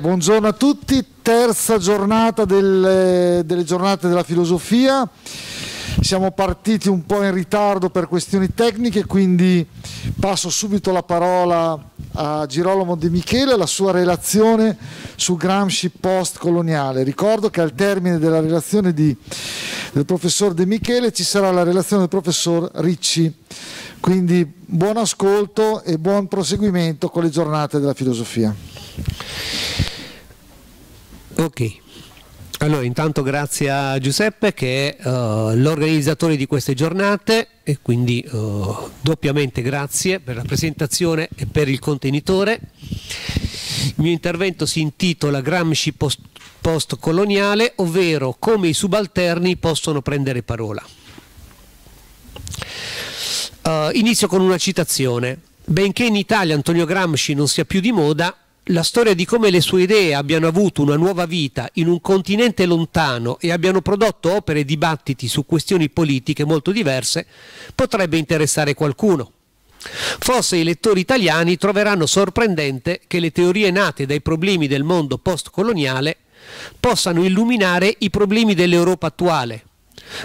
Buongiorno a tutti, terza giornata delle, delle, giornate della filosofia. Siamo partiti un po' in ritardo per questioni tecniche, quindi passo subito la parola a Girolamo De Michele, la sua relazione su Gramsci post-coloniale. Ricordo che al termine della relazione di, del professor De Michele ci sarà la relazione del professor Ricci. Quindi buon ascolto e buon proseguimento con le giornate della filosofia. Ok. Allora, intanto grazie a Giuseppe che è uh, l'organizzatore di queste giornate e quindi uh, doppiamente grazie per la presentazione e per il contenitore. Il mio intervento si intitola Gramsci post, post-coloniale, ovvero come i subalterni possono prendere parola. Uh, inizio con una citazione. Benché in Italia Antonio Gramsci non sia più di moda, la storia di come le sue idee abbiano avuto una nuova vita in un continente lontano e abbiano prodotto opere e dibattiti su questioni politiche molto diverse potrebbe interessare qualcuno. Forse i lettori italiani troveranno sorprendente che le teorie nate dai problemi del mondo postcoloniale possano illuminare i problemi dell'Europa attuale.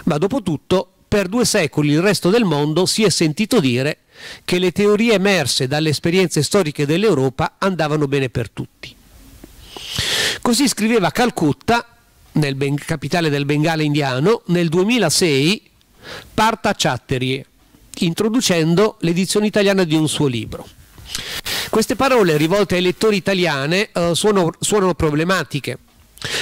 Ma dopo tutto, per due secoli il resto del mondo si è sentito dire che le teorie emerse dalle esperienze storiche dell'Europa andavano bene per tutti. Così scriveva Calcutta, nel capitale del Bengala indiano, nel 2006 Parta Chatterie, introducendo l'edizione italiana di un suo libro. Queste parole rivolte ai lettori italiane eh, suonano, suonano problematiche.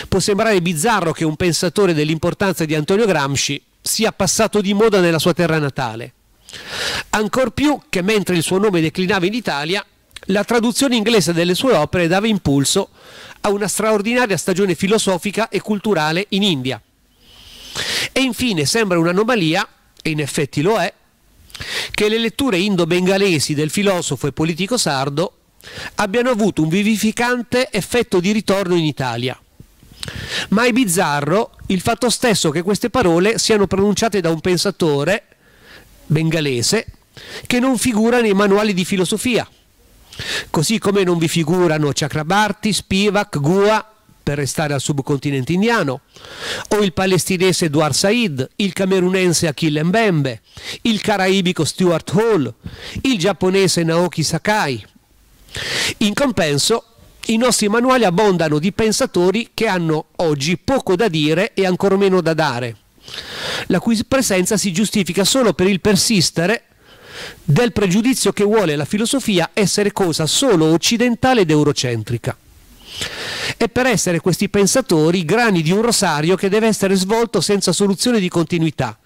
Può sembrare bizzarro che un pensatore dell'importanza di Antonio Gramsci sia passato di moda nella sua terra natale. Ancor più che mentre il suo nome declinava in Italia, la traduzione inglese delle sue opere dava impulso a una straordinaria stagione filosofica e culturale in India. E infine sembra un'anomalia, e in effetti lo è, che le letture indo-bengalesi del filosofo e politico sardo abbiano avuto un vivificante effetto di ritorno in Italia. Ma è bizzarro il fatto stesso che queste parole siano pronunciate da un pensatore bengalese che non figura nei manuali di filosofia, così come non vi figurano Chakrabarti, Spivak, Gua, per restare al subcontinente indiano, o il palestinese Edouard Said, il camerunense Achille Mbembe, il caraibico Stuart Hall, il giapponese Naoki Sakai. In compenso, i nostri manuali abbondano di pensatori che hanno oggi poco da dire e ancora meno da dare la cui presenza si giustifica solo per il persistere del pregiudizio che vuole la filosofia essere cosa solo occidentale ed eurocentrica. E per essere questi pensatori grani di un rosario che deve essere svolto senza soluzione di continuità,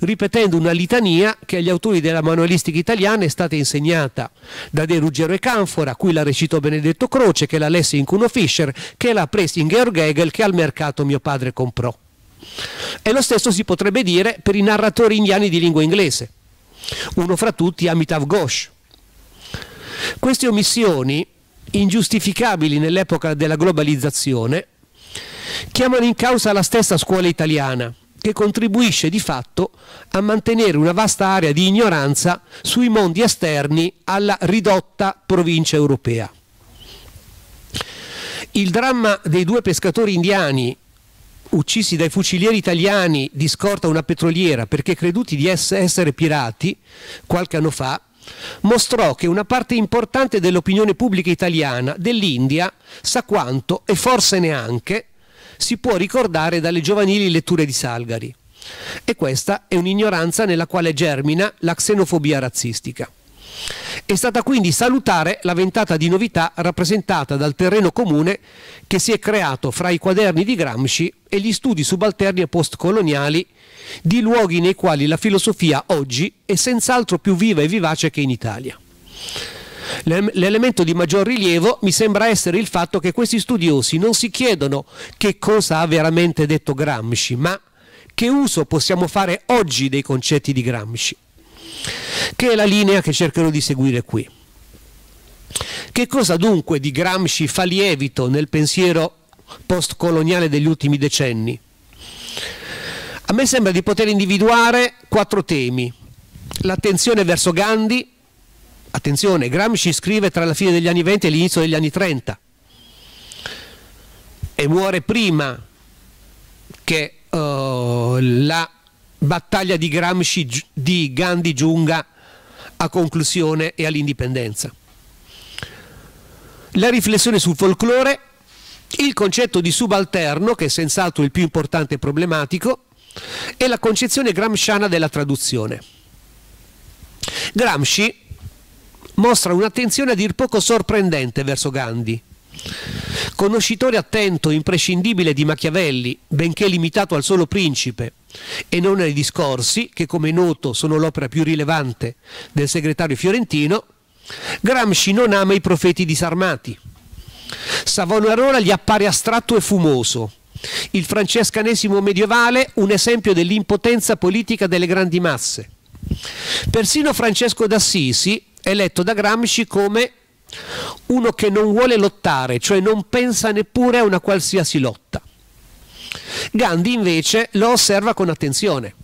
ripetendo una litania che agli autori della manualistica italiana è stata insegnata da De Ruggero e Canfora, cui la recitò Benedetto Croce, che la lesse in Cuno Fischer, che la presi in Georg Hegel, che al mercato mio padre comprò. E lo stesso si potrebbe dire per i narratori indiani di lingua inglese, uno fra tutti Amitav Ghosh. Queste omissioni, ingiustificabili nell'epoca della globalizzazione, chiamano in causa la stessa scuola italiana, che contribuisce di fatto a mantenere una vasta area di ignoranza sui mondi esterni alla ridotta provincia europea. Il dramma dei due pescatori indiani uccisi dai fucilieri italiani di scorta a una petroliera perché creduti di essere pirati qualche anno fa, mostrò che una parte importante dell'opinione pubblica italiana dell'India sa quanto e forse neanche si può ricordare dalle giovanili letture di Salgari. E questa è un'ignoranza nella quale germina la xenofobia razzistica. È stata quindi salutare la ventata di novità rappresentata dal terreno comune che si è creato fra i quaderni di Gramsci e gli studi subalterni e postcoloniali di luoghi nei quali la filosofia oggi è senz'altro più viva e vivace che in Italia. L'elemento di maggior rilievo mi sembra essere il fatto che questi studiosi non si chiedono che cosa ha veramente detto Gramsci, ma che uso possiamo fare oggi dei concetti di Gramsci che è la linea che cercherò di seguire qui. Che cosa dunque di Gramsci fa lievito nel pensiero postcoloniale degli ultimi decenni? A me sembra di poter individuare quattro temi. L'attenzione verso Gandhi, attenzione, Gramsci scrive tra la fine degli anni 20 e l'inizio degli anni 30. e muore prima che uh, la battaglia di Gramsci di Gandhi giunga a conclusione e all'indipendenza. La riflessione sul folklore, il concetto di subalterno, che è senz'altro il più importante e problematico, e la concezione gramsciana della traduzione. Gramsci mostra un'attenzione a dir poco sorprendente verso Gandhi. Conoscitore attento e imprescindibile di Machiavelli, benché limitato al solo principe e non ai discorsi, che come noto sono l'opera più rilevante del segretario fiorentino, Gramsci non ama i profeti disarmati. Savonarola gli appare astratto e fumoso, il francescanesimo medievale un esempio dell'impotenza politica delle grandi masse. Persino Francesco d'Assisi è letto da Gramsci come uno che non vuole lottare, cioè non pensa neppure a una qualsiasi lotta. Gandhi invece lo osserva con attenzione.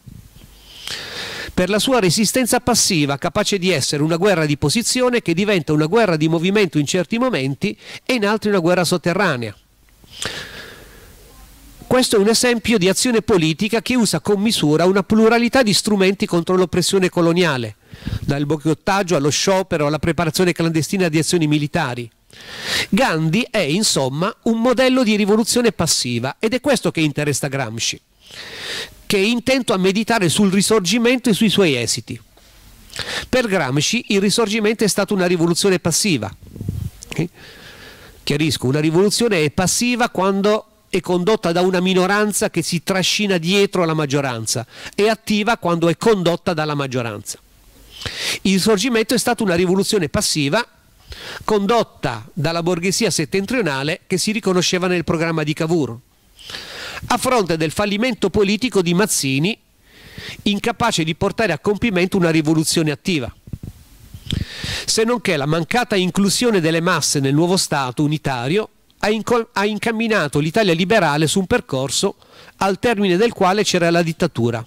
Per la sua resistenza passiva, capace di essere una guerra di posizione che diventa una guerra di movimento in certi momenti e in altri una guerra sotterranea. Questo è un esempio di azione politica che usa con misura una pluralità di strumenti contro l'oppressione coloniale, dal boicottaggio allo sciopero alla preparazione clandestina di azioni militari. Gandhi è insomma un modello di rivoluzione passiva ed è questo che interessa Gramsci, che è intento a meditare sul risorgimento e sui suoi esiti. Per Gramsci il risorgimento è stata una rivoluzione passiva. Chiarisco, una rivoluzione è passiva quando è condotta da una minoranza che si trascina dietro la maggioranza, è attiva quando è condotta dalla maggioranza. Il risorgimento è stata una rivoluzione passiva condotta dalla borghesia settentrionale che si riconosceva nel programma di Cavour, a fronte del fallimento politico di Mazzini, incapace di portare a compimento una rivoluzione attiva se non che la mancata inclusione delle masse nel nuovo Stato unitario ha, ha incamminato l'Italia liberale su un percorso al termine del quale c'era la dittatura.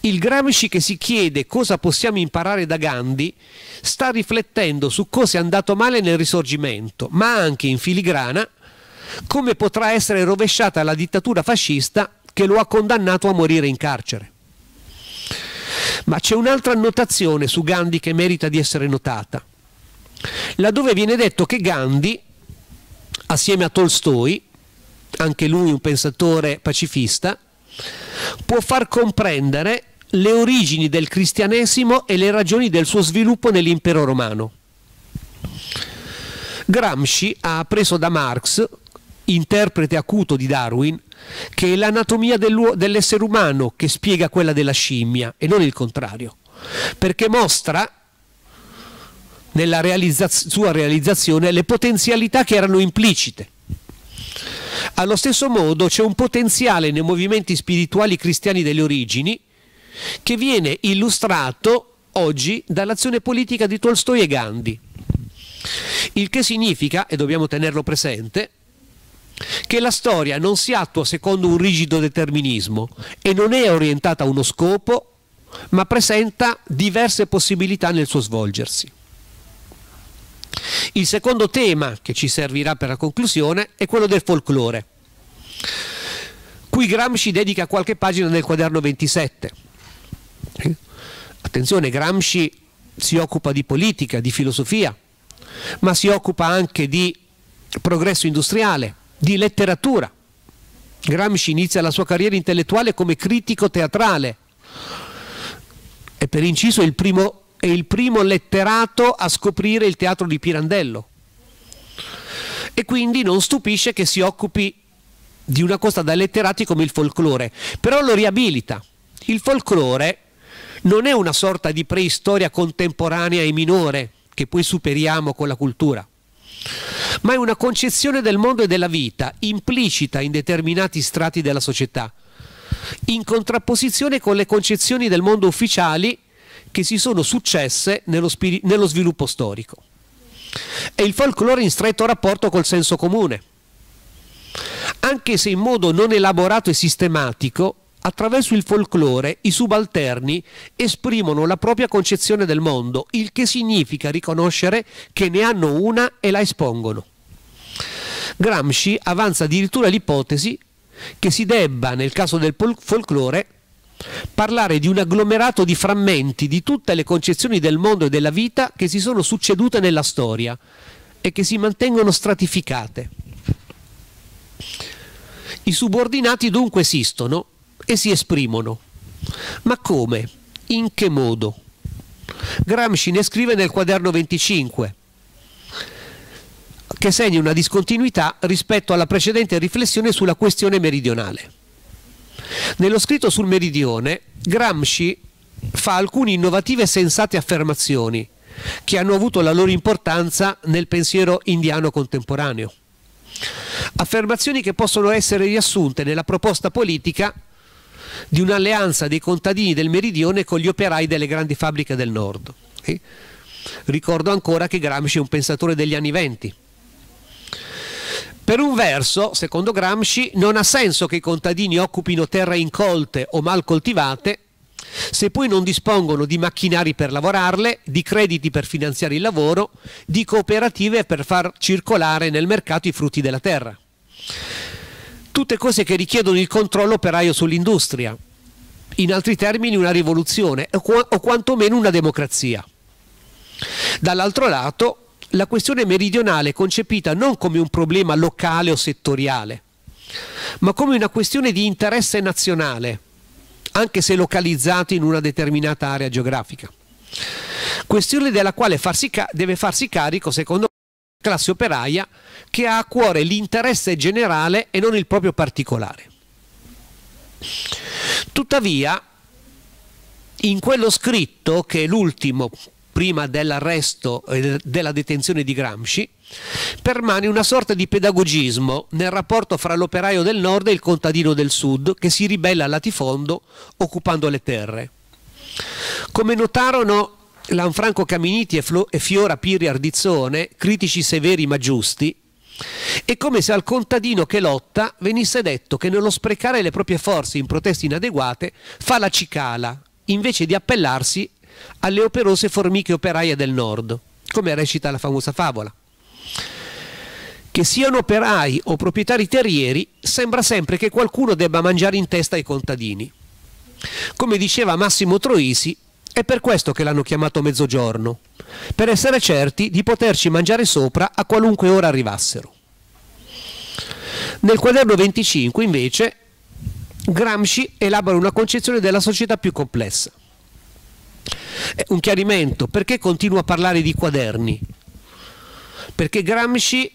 Il Gramsci che si chiede cosa possiamo imparare da Gandhi sta riflettendo su cosa è andato male nel risorgimento, ma anche in filigrana come potrà essere rovesciata la dittatura fascista che lo ha condannato a morire in carcere. Ma c'è un'altra annotazione su Gandhi che merita di essere notata, laddove viene detto che Gandhi assieme a Tolstoi, anche lui un pensatore pacifista, può far comprendere le origini del cristianesimo e le ragioni del suo sviluppo nell'impero romano. Gramsci ha appreso da Marx, interprete acuto di Darwin, che è l'anatomia dell'essere umano che spiega quella della scimmia e non il contrario, perché mostra nella realizzaz sua realizzazione le potenzialità che erano implicite. Allo stesso modo c'è un potenziale nei movimenti spirituali cristiani delle origini che viene illustrato oggi dall'azione politica di Tolstoi e Gandhi. Il che significa, e dobbiamo tenerlo presente, che la storia non si attua secondo un rigido determinismo e non è orientata a uno scopo, ma presenta diverse possibilità nel suo svolgersi. Il secondo tema che ci servirà per la conclusione è quello del folklore. Qui Gramsci dedica qualche pagina nel quaderno 27. Attenzione, Gramsci si occupa di politica, di filosofia, ma si occupa anche di progresso industriale, di letteratura. Gramsci inizia la sua carriera intellettuale come critico teatrale e per inciso è il primo è il primo letterato a scoprire il teatro di Pirandello. E quindi non stupisce che si occupi di una cosa da letterati come il folklore, però lo riabilita. Il folklore non è una sorta di preistoria contemporanea e minore che poi superiamo con la cultura, ma è una concezione del mondo e della vita implicita in determinati strati della società, in contrapposizione con le concezioni del mondo ufficiali che si sono successe nello, nello sviluppo storico. E il folklore in stretto rapporto col senso comune, anche se in modo non elaborato e sistematico, attraverso il folklore i subalterni esprimono la propria concezione del mondo, il che significa riconoscere che ne hanno una e la espongono. Gramsci avanza addirittura l'ipotesi che si debba, nel caso del folklore, parlare di un agglomerato di frammenti di tutte le concezioni del mondo e della vita che si sono succedute nella storia e che si mantengono stratificate. I subordinati dunque esistono e si esprimono. Ma come? In che modo? Gramsci ne scrive nel quaderno 25 che segna una discontinuità rispetto alla precedente riflessione sulla questione meridionale. Nello scritto sul meridione, Gramsci fa alcune innovative e sensate affermazioni che hanno avuto la loro importanza nel pensiero indiano contemporaneo. Affermazioni che possono essere riassunte nella proposta politica di un'alleanza dei contadini del meridione con gli operai delle grandi fabbriche del nord. Ricordo ancora che Gramsci è un pensatore degli anni venti per un verso, secondo Gramsci, non ha senso che i contadini occupino terre incolte o mal coltivate se poi non dispongono di macchinari per lavorarle, di crediti per finanziare il lavoro, di cooperative per far circolare nel mercato i frutti della terra. Tutte cose che richiedono il controllo operaio sull'industria, in altri termini una rivoluzione o quantomeno una democrazia. Dall'altro lato, la questione meridionale è concepita non come un problema locale o settoriale, ma come una questione di interesse nazionale, anche se localizzato in una determinata area geografica. Questione della quale farsi deve farsi carico, secondo la classe operaia, che ha a cuore l'interesse generale e non il proprio particolare. Tuttavia, in quello scritto, che è l'ultimo prima dell'arresto e della detenzione di Gramsci, permane una sorta di pedagogismo nel rapporto fra l'operaio del nord e il contadino del sud che si ribella al latifondo occupando le terre. Come notarono Lanfranco Caminiti e, Fiora Piri Ardizzone, critici severi ma giusti, è come se al contadino che lotta venisse detto che nello sprecare le proprie forze in proteste inadeguate fa la cicala, invece di appellarsi alle operose formiche operaie del nord, come recita la famosa favola. Che siano operai o proprietari terrieri, sembra sempre che qualcuno debba mangiare in testa ai contadini. Come diceva Massimo Troisi, è per questo che l'hanno chiamato mezzogiorno, per essere certi di poterci mangiare sopra a qualunque ora arrivassero. Nel quaderno 25, invece, Gramsci elabora una concezione della società più complessa. Un chiarimento, perché continuo a parlare di quaderni? Perché Gramsci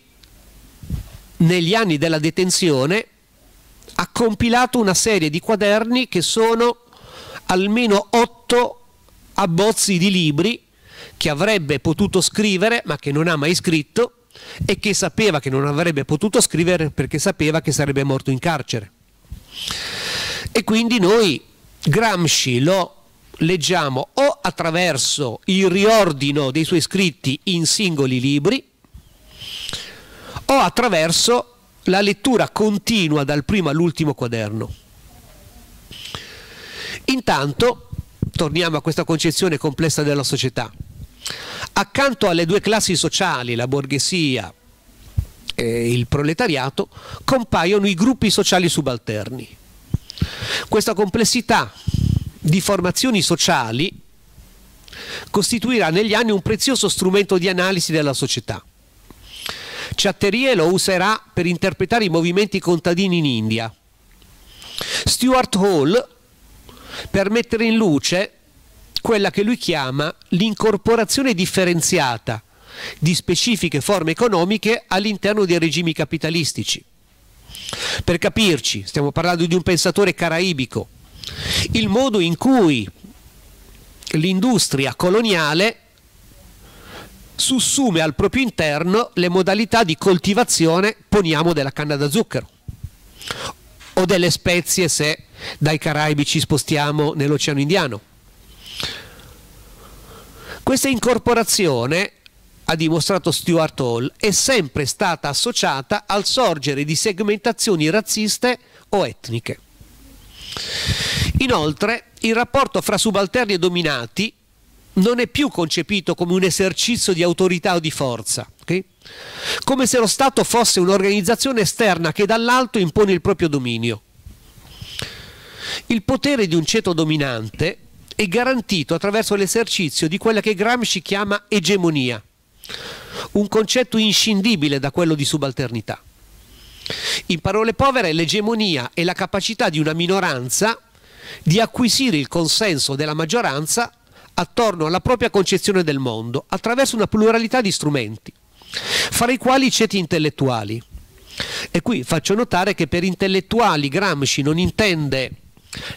negli anni della detenzione ha compilato una serie di quaderni che sono almeno otto abbozzi di libri che avrebbe potuto scrivere ma che non ha mai scritto e che sapeva che non avrebbe potuto scrivere perché sapeva che sarebbe morto in carcere. E quindi noi Gramsci lo leggiamo o attraverso il riordino dei suoi scritti in singoli libri o attraverso la lettura continua dal primo all'ultimo quaderno. Intanto, torniamo a questa concezione complessa della società, accanto alle due classi sociali, la borghesia e il proletariato, compaiono i gruppi sociali subalterni. Questa complessità di formazioni sociali costituirà negli anni un prezioso strumento di analisi della società. Chatterie lo userà per interpretare i movimenti contadini in India. Stuart Hall per mettere in luce quella che lui chiama l'incorporazione differenziata di specifiche forme economiche all'interno dei regimi capitalistici. Per capirci, stiamo parlando di un pensatore caraibico, il modo in cui l'industria coloniale sussume al proprio interno le modalità di coltivazione, poniamo, della canna da zucchero o delle spezie se dai Caraibi ci spostiamo nell'Oceano Indiano. Questa incorporazione, ha dimostrato Stuart Hall, è sempre stata associata al sorgere di segmentazioni razziste o etniche. Inoltre, il rapporto fra subalterni e dominati non è più concepito come un esercizio di autorità o di forza, okay? come se lo Stato fosse un'organizzazione esterna che dall'alto impone il proprio dominio. Il potere di un ceto dominante è garantito attraverso l'esercizio di quella che Gramsci chiama egemonia, un concetto inscindibile da quello di subalternità. In parole povere, l'egemonia è la capacità di una minoranza di acquisire il consenso della maggioranza attorno alla propria concezione del mondo attraverso una pluralità di strumenti, fra i quali i ceti intellettuali. E qui faccio notare che per intellettuali Gramsci non intende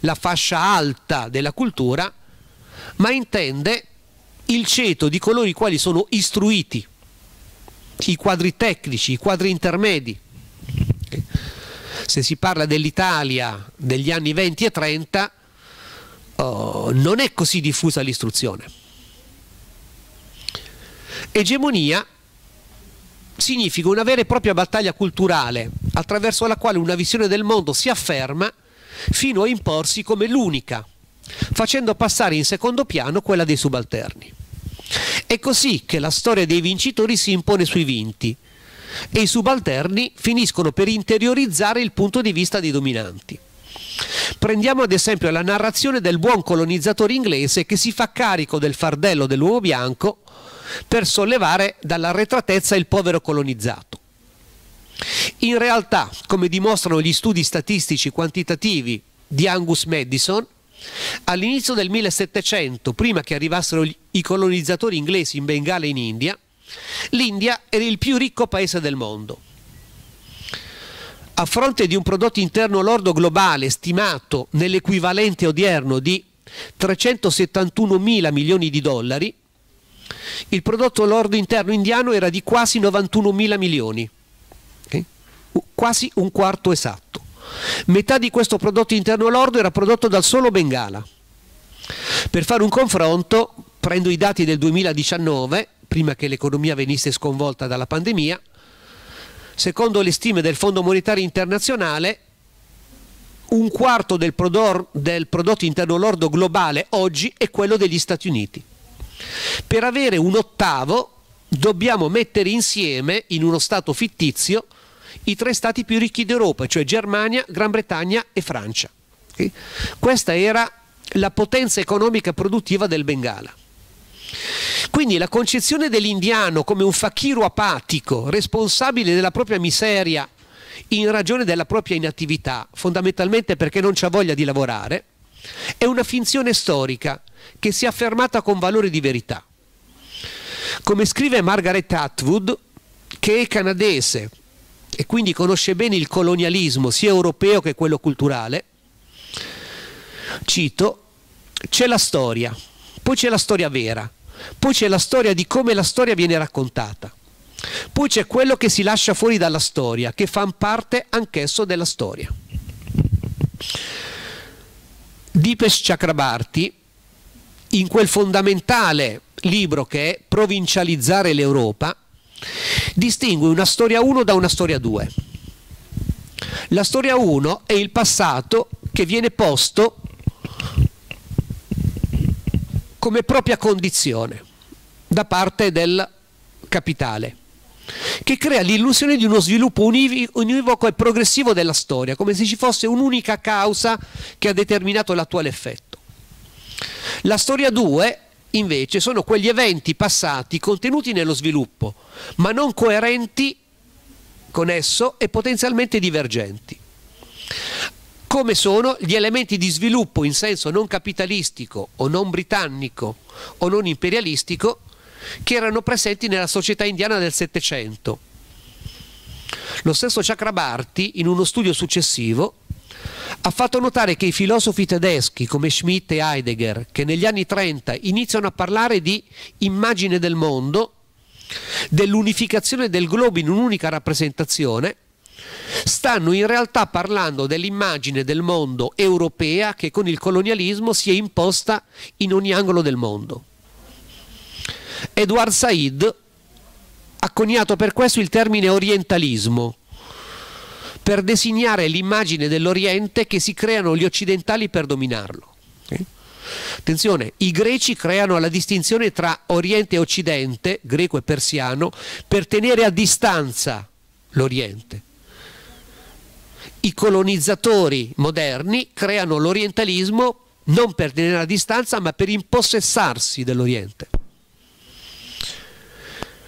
la fascia alta della cultura, ma intende il ceto di coloro i quali sono istruiti, i quadri tecnici, i quadri intermedi. Se si parla dell'Italia degli anni 20 e 30, oh, non è così diffusa l'istruzione. Egemonia significa una vera e propria battaglia culturale attraverso la quale una visione del mondo si afferma fino a imporsi come l'unica, facendo passare in secondo piano quella dei subalterni. È così che la storia dei vincitori si impone sui vinti e i subalterni finiscono per interiorizzare il punto di vista dei dominanti. Prendiamo ad esempio la narrazione del buon colonizzatore inglese che si fa carico del fardello dell'uomo bianco per sollevare dall'arretratezza il povero colonizzato. In realtà, come dimostrano gli studi statistici quantitativi di Angus Madison, all'inizio del 1700, prima che arrivassero i colonizzatori inglesi in Bengala e in India, l'India era il più ricco paese del mondo. A fronte di un prodotto interno lordo globale stimato nell'equivalente odierno di 371 mila milioni di dollari, il prodotto lordo interno indiano era di quasi 91 mila milioni quasi un quarto esatto. Metà di questo prodotto interno lordo era prodotto dal solo Bengala. Per fare un confronto, prendo i dati del 2019, prima che l'economia venisse sconvolta dalla pandemia, secondo le stime del Fondo Monetario Internazionale, un quarto del, prodor, del prodotto interno lordo globale oggi è quello degli Stati Uniti. Per avere un ottavo dobbiamo mettere insieme in uno Stato fittizio i tre stati più ricchi d'Europa, cioè Germania, Gran Bretagna e Francia. Questa era la potenza economica produttiva del Bengala. Quindi la concezione dell'indiano come un fakiro apatico, responsabile della propria miseria in ragione della propria inattività, fondamentalmente perché non c'ha voglia di lavorare, è una finzione storica che si è affermata con valore di verità. Come scrive Margaret Atwood, che è canadese e quindi conosce bene il colonialismo sia europeo che quello culturale, cito, c'è la storia, poi c'è la storia vera, poi c'è la storia di come la storia viene raccontata, poi c'è quello che si lascia fuori dalla storia, che fa parte anch'esso della storia. Dipesh Chakrabarti, in quel fondamentale libro che è Provincializzare l'Europa, distingue una storia 1 da una storia 2. La storia 1 è il passato che viene posto come propria condizione da parte del capitale, che crea l'illusione di uno sviluppo univoco e progressivo della storia, come se ci fosse un'unica causa che ha determinato l'attuale effetto. La storia 2 invece sono quegli eventi passati contenuti nello sviluppo, ma non coerenti con esso e potenzialmente divergenti. Come sono gli elementi di sviluppo in senso non capitalistico o non britannico o non imperialistico che erano presenti nella società indiana del Settecento. Lo stesso Chakrabarti, in uno studio successivo, ha fatto notare che i filosofi tedeschi come Schmidt e Heidegger, che negli anni 30 iniziano a parlare di immagine del mondo, dell'unificazione del globo in un'unica rappresentazione, stanno in realtà parlando dell'immagine del mondo europea che con il colonialismo si è imposta in ogni angolo del mondo. Edward Said ha coniato per questo il termine orientalismo, per designare l'immagine dell'Oriente che si creano gli occidentali per dominarlo. Attenzione, i greci creano la distinzione tra Oriente e Occidente, greco e persiano, per tenere a distanza l'Oriente. I colonizzatori moderni creano l'orientalismo non per tenere a distanza, ma per impossessarsi dell'Oriente.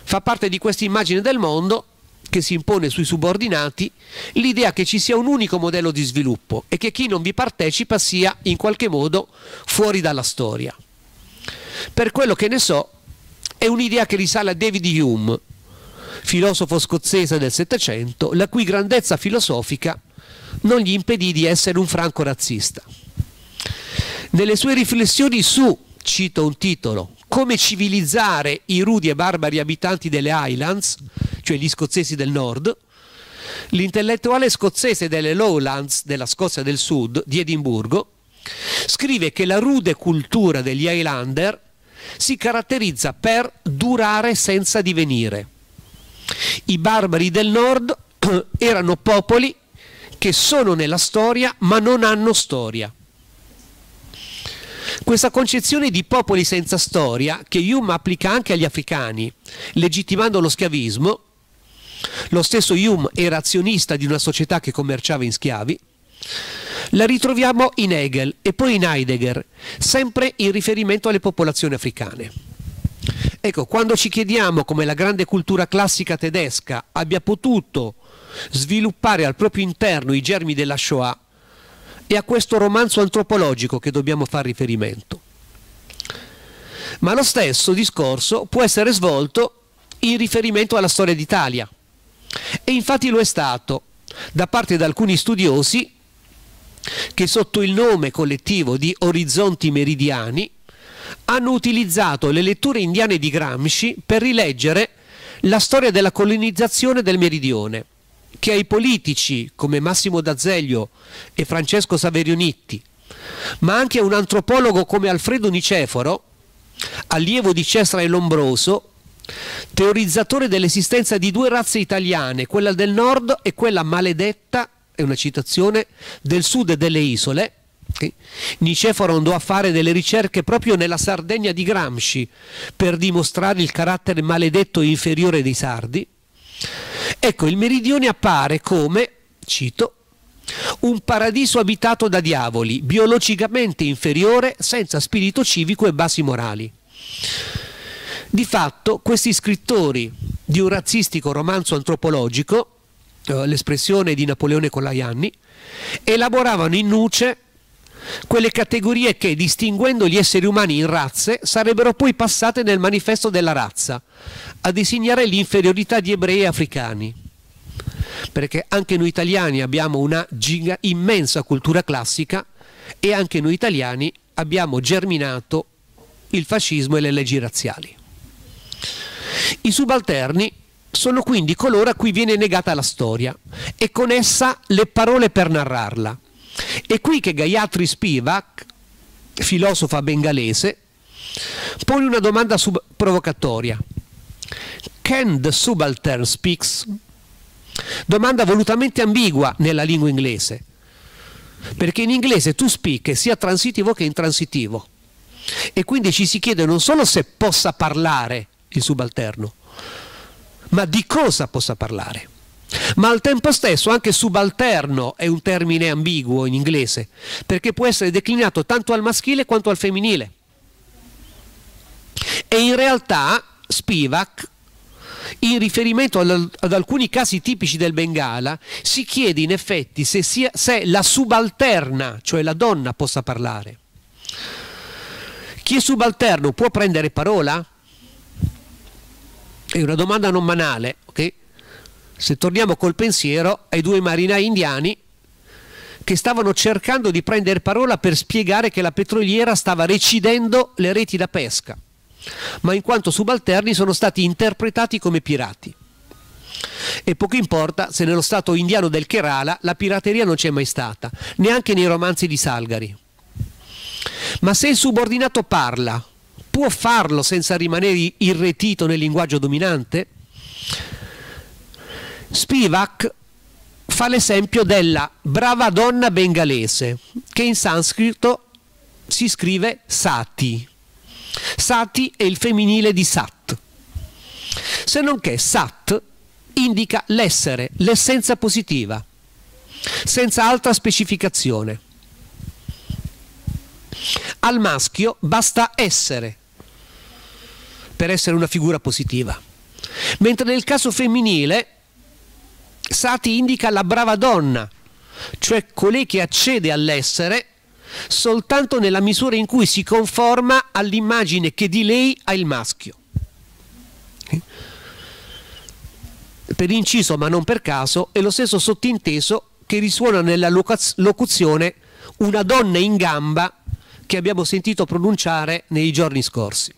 Fa parte di questa immagine del mondo che si impone sui subordinati l'idea che ci sia un unico modello di sviluppo e che chi non vi partecipa sia in qualche modo fuori dalla storia. Per quello che ne so, è un'idea che risale a David Hume, filosofo scozzese del Settecento, la cui grandezza filosofica non gli impedì di essere un franco razzista. Nelle sue riflessioni su, cito un titolo, come civilizzare i rudi e barbari abitanti delle Highlands, cioè gli scozzesi del nord, l'intellettuale scozzese delle Lowlands della Scozia del Sud, di Edimburgo, scrive che la rude cultura degli Highlander si caratterizza per durare senza divenire. I barbari del nord erano popoli che sono nella storia ma non hanno storia. Questa concezione di popoli senza storia, che Hume applica anche agli africani, legittimando lo schiavismo, lo stesso Hume era azionista di una società che commerciava in schiavi, la ritroviamo in Hegel e poi in Heidegger, sempre in riferimento alle popolazioni africane. Ecco, quando ci chiediamo come la grande cultura classica tedesca abbia potuto sviluppare al proprio interno i germi della Shoah, è a questo romanzo antropologico che dobbiamo fare riferimento. Ma lo stesso discorso può essere svolto in riferimento alla storia d'Italia. E infatti lo è stato da parte di alcuni studiosi che sotto il nome collettivo di orizzonti meridiani hanno utilizzato le letture indiane di Gramsci per rileggere la storia della colonizzazione del meridione che ai politici come Massimo D'Azeglio e Francesco Saverionitti, ma anche a un antropologo come Alfredo Niceforo, allievo di Cesare Lombroso, teorizzatore dell'esistenza di due razze italiane, quella del nord e quella maledetta, è una citazione, del sud delle isole. Niceforo andò a fare delle ricerche proprio nella Sardegna di Gramsci per dimostrare il carattere maledetto e inferiore dei sardi. Ecco, il meridione appare come, cito, un paradiso abitato da diavoli, biologicamente inferiore, senza spirito civico e bassi morali. Di fatto, questi scrittori di un razzistico romanzo antropologico, eh, l'espressione di Napoleone Colaianni, elaboravano in nuce quelle categorie che, distinguendo gli esseri umani in razze, sarebbero poi passate nel manifesto della razza, a designare l'inferiorità di ebrei e africani. Perché anche noi italiani abbiamo una giga, immensa cultura classica e anche noi italiani abbiamo germinato il fascismo e le leggi razziali. I subalterni sono quindi coloro a cui viene negata la storia e con essa le parole per narrarla. È qui che Gayatri Spivak, filosofa bengalese, pone una domanda provocatoria. Can the subaltern speaks? Domanda volutamente ambigua nella lingua inglese, perché in inglese to speak è sia transitivo che intransitivo. E quindi ci si chiede non solo se possa parlare il subalterno, ma di cosa possa parlare. Ma al tempo stesso anche subalterno è un termine ambiguo in inglese, perché può essere declinato tanto al maschile quanto al femminile. E in realtà Spivak, in riferimento ad alcuni casi tipici del Bengala, si chiede in effetti se, sia, se la subalterna, cioè la donna, possa parlare. Chi è subalterno può prendere parola? È una domanda non banale, ok? Se torniamo col pensiero ai due marinai indiani che stavano cercando di prendere parola per spiegare che la petroliera stava recidendo le reti da pesca, ma in quanto subalterni sono stati interpretati come pirati. E poco importa se nello stato indiano del Kerala la pirateria non c'è mai stata, neanche nei romanzi di Salgari. Ma se il subordinato parla, può farlo senza rimanere irretito nel linguaggio dominante? Spivak fa l'esempio della brava donna bengalese, che in sanscrito si scrive sati. Sati è il femminile di sat. Se non che sat indica l'essere, l'essenza positiva, senza altra specificazione. Al maschio basta essere per essere una figura positiva, mentre nel caso femminile Sati indica la brava donna, cioè colei che accede all'essere soltanto nella misura in cui si conforma all'immagine che di lei ha il maschio. Per inciso, ma non per caso, è lo stesso sottinteso che risuona nella locuzione una donna in gamba che abbiamo sentito pronunciare nei giorni scorsi.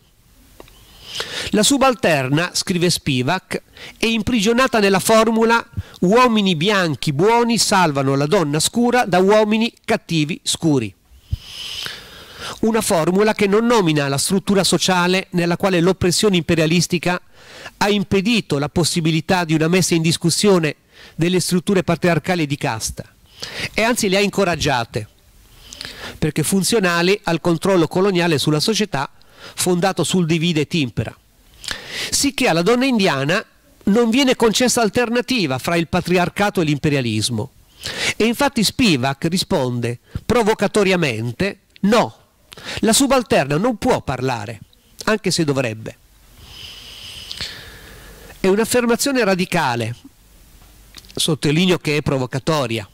La subalterna, scrive Spivak, è imprigionata nella formula uomini bianchi buoni salvano la donna scura da uomini cattivi scuri. Una formula che non nomina la struttura sociale nella quale l'oppressione imperialistica ha impedito la possibilità di una messa in discussione delle strutture patriarcali di casta e anzi le ha incoraggiate perché funzionali al controllo coloniale sulla società fondato sul divide e timpera. Sicché alla donna indiana non viene concessa alternativa fra il patriarcato e l'imperialismo. E infatti Spivak risponde provocatoriamente no, la subalterna non può parlare, anche se dovrebbe. È un'affermazione radicale, sottolineo che è provocatoria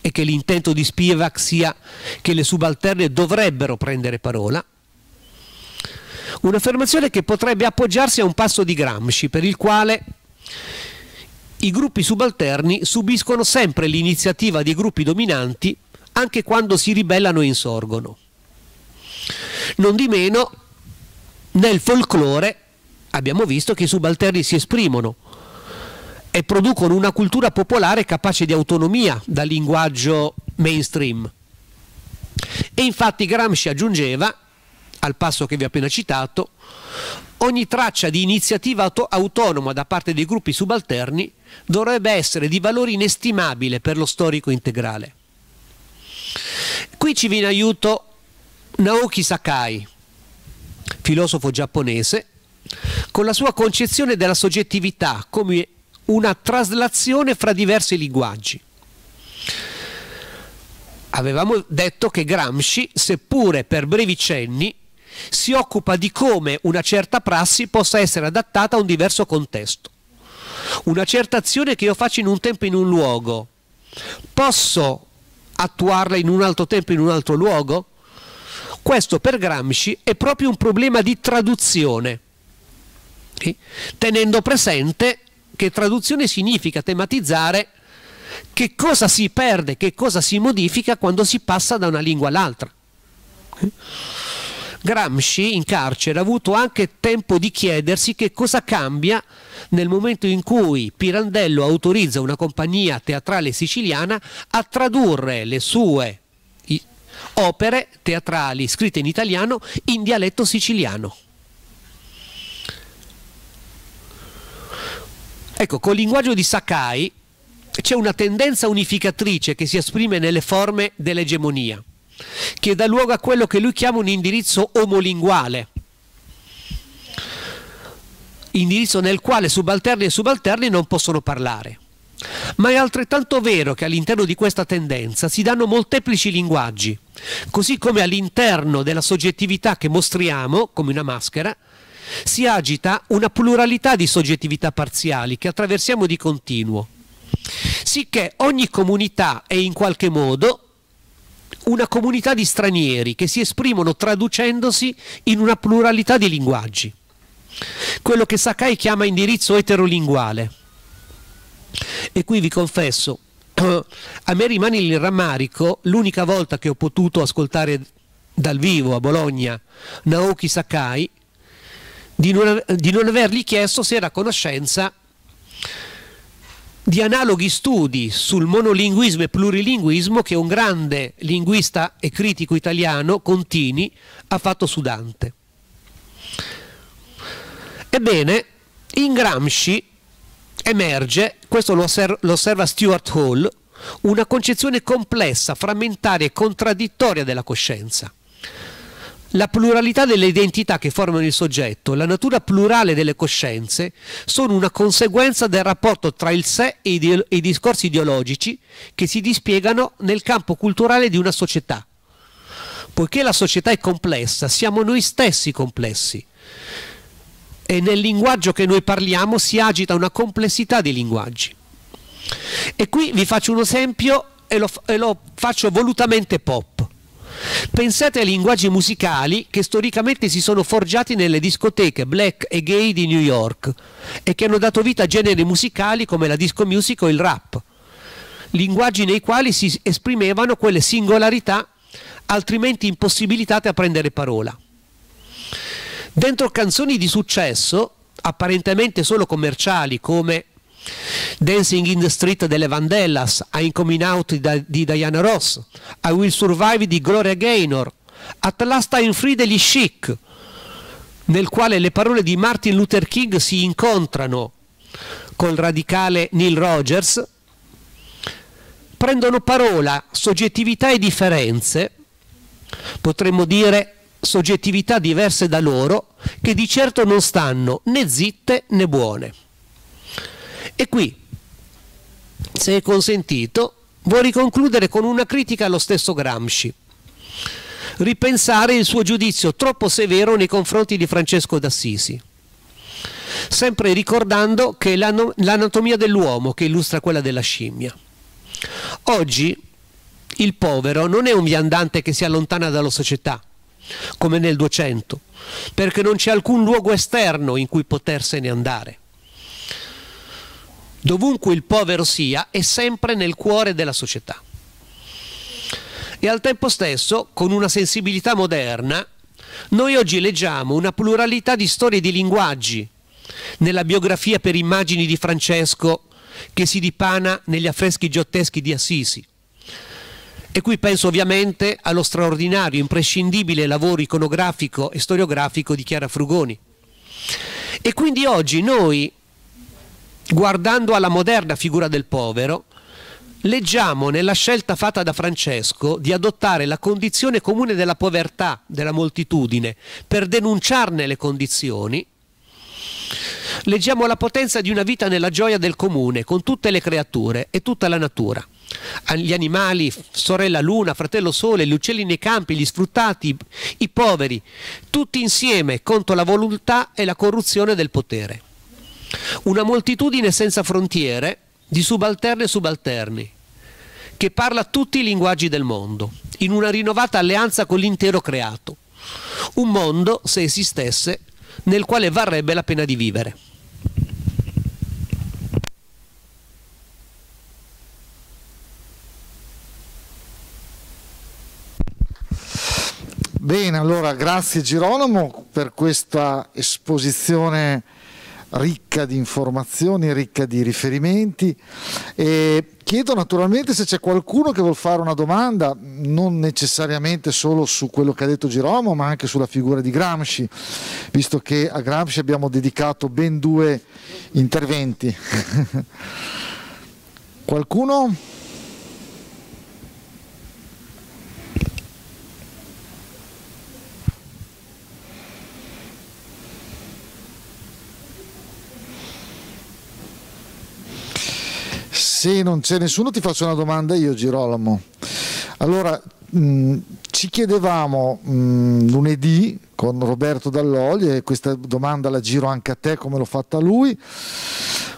e che l'intento di Spivak sia che le subalterne dovrebbero prendere parola, Un'affermazione che potrebbe appoggiarsi a un passo di Gramsci, per il quale i gruppi subalterni subiscono sempre l'iniziativa dei gruppi dominanti anche quando si ribellano e insorgono. Non di meno, nel folklore abbiamo visto che i subalterni si esprimono e producono una cultura popolare capace di autonomia dal linguaggio mainstream. E infatti Gramsci aggiungeva al passo che vi ho appena citato, ogni traccia di iniziativa auto autonoma da parte dei gruppi subalterni dovrebbe essere di valore inestimabile per lo storico integrale. Qui ci viene aiuto Naoki Sakai, filosofo giapponese, con la sua concezione della soggettività come una traslazione fra diversi linguaggi. Avevamo detto che Gramsci, seppure per brevi cenni, si occupa di come una certa prassi possa essere adattata a un diverso contesto. Una certa azione che io faccio in un tempo e in un luogo, posso attuarla in un altro tempo in un altro luogo? Questo per Gramsci è proprio un problema di traduzione, tenendo presente che traduzione significa tematizzare che cosa si perde, che cosa si modifica quando si passa da una lingua all'altra. Gramsci in carcere ha avuto anche tempo di chiedersi che cosa cambia nel momento in cui Pirandello autorizza una compagnia teatrale siciliana a tradurre le sue opere teatrali scritte in italiano in dialetto siciliano. Ecco, col linguaggio di Sakai c'è una tendenza unificatrice che si esprime nelle forme dell'egemonia che dà luogo a quello che lui chiama un indirizzo omolinguale, indirizzo nel quale subalterni e subalterni non possono parlare. Ma è altrettanto vero che all'interno di questa tendenza si danno molteplici linguaggi, così come all'interno della soggettività che mostriamo, come una maschera, si agita una pluralità di soggettività parziali che attraversiamo di continuo, sicché ogni comunità è in qualche modo una comunità di stranieri che si esprimono traducendosi in una pluralità di linguaggi. Quello che Sakai chiama indirizzo eterolinguale. E qui vi confesso, a me rimane il rammarico, l'unica volta che ho potuto ascoltare dal vivo a Bologna Naoki Sakai, di non, di non avergli chiesto se era a conoscenza di analoghi studi sul monolinguismo e plurilinguismo che un grande linguista e critico italiano, Contini, ha fatto su Dante. Ebbene, in Gramsci emerge, questo lo, lo osserva Stuart Hall, una concezione complessa, frammentaria e contraddittoria della coscienza. La pluralità delle identità che formano il soggetto, la natura plurale delle coscienze, sono una conseguenza del rapporto tra il sé e i, discorsi ideologici che si dispiegano nel campo culturale di una società. Poiché la società è complessa, siamo noi stessi complessi e nel linguaggio che noi parliamo si agita una complessità di linguaggi. E qui vi faccio un esempio e lo, e lo faccio volutamente pop. Pensate ai linguaggi musicali che storicamente si sono forgiati nelle discoteche black e gay di New York e che hanno dato vita a generi musicali come la disco music o il rap, linguaggi nei quali si esprimevano quelle singolarità altrimenti impossibilitate a prendere parola. Dentro canzoni di successo, apparentemente solo commerciali come Dancing in the Street delle Vandellas, I'm Coming Out di Diana Ross, I Will Survive di Gloria Gaynor, At Last I'm Free degli Chic, nel quale le parole di Martin Luther King si incontrano col radicale Neil Rogers, prendono parola soggettività e differenze, potremmo dire soggettività diverse da loro, che di certo non stanno né zitte né buone. E qui, se è consentito, vorrei concludere con una critica allo stesso Gramsci. Ripensare il suo giudizio troppo severo nei confronti di Francesco d'Assisi. Sempre ricordando che è l'anatomia dell'uomo che illustra quella della scimmia. Oggi il povero non è un viandante che si allontana dalla società, come nel 200, perché non c'è alcun luogo esterno in cui potersene andare dovunque il povero sia, è sempre nel cuore della società. E al tempo stesso, con una sensibilità moderna, noi oggi leggiamo una pluralità di storie e di linguaggi nella biografia per immagini di Francesco che si dipana negli affreschi giotteschi di Assisi. E qui penso ovviamente allo straordinario, imprescindibile lavoro iconografico e storiografico di Chiara Frugoni. E quindi oggi noi guardando alla moderna figura del povero, leggiamo nella scelta fatta da Francesco di adottare la condizione comune della povertà, della moltitudine, per denunciarne le condizioni, leggiamo la potenza di una vita nella gioia del comune, con tutte le creature e tutta la natura. Gli animali, sorella luna, fratello sole, gli uccelli nei campi, gli sfruttati, i poveri, tutti insieme contro la volontà e la corruzione del potere. Una moltitudine senza frontiere di subalterni e subalterni, che parla tutti i linguaggi del mondo, in una rinnovata alleanza con l'intero creato. Un mondo, se esistesse, nel quale varrebbe la pena di vivere. Bene, allora grazie Girolamo per questa esposizione ricca di informazioni, ricca di riferimenti. E chiedo naturalmente se c'è qualcuno che vuole fare una domanda, non necessariamente solo su quello che ha detto Giromo, ma anche sulla figura di Gramsci, visto che a Gramsci abbiamo dedicato ben due interventi. qualcuno? Se non c'è nessuno ti faccio una domanda io Girolamo. Allora, mh, ci chiedevamo mh, lunedì con Roberto Dall'Olio e questa domanda la giro anche a te come l'ho fatta a lui,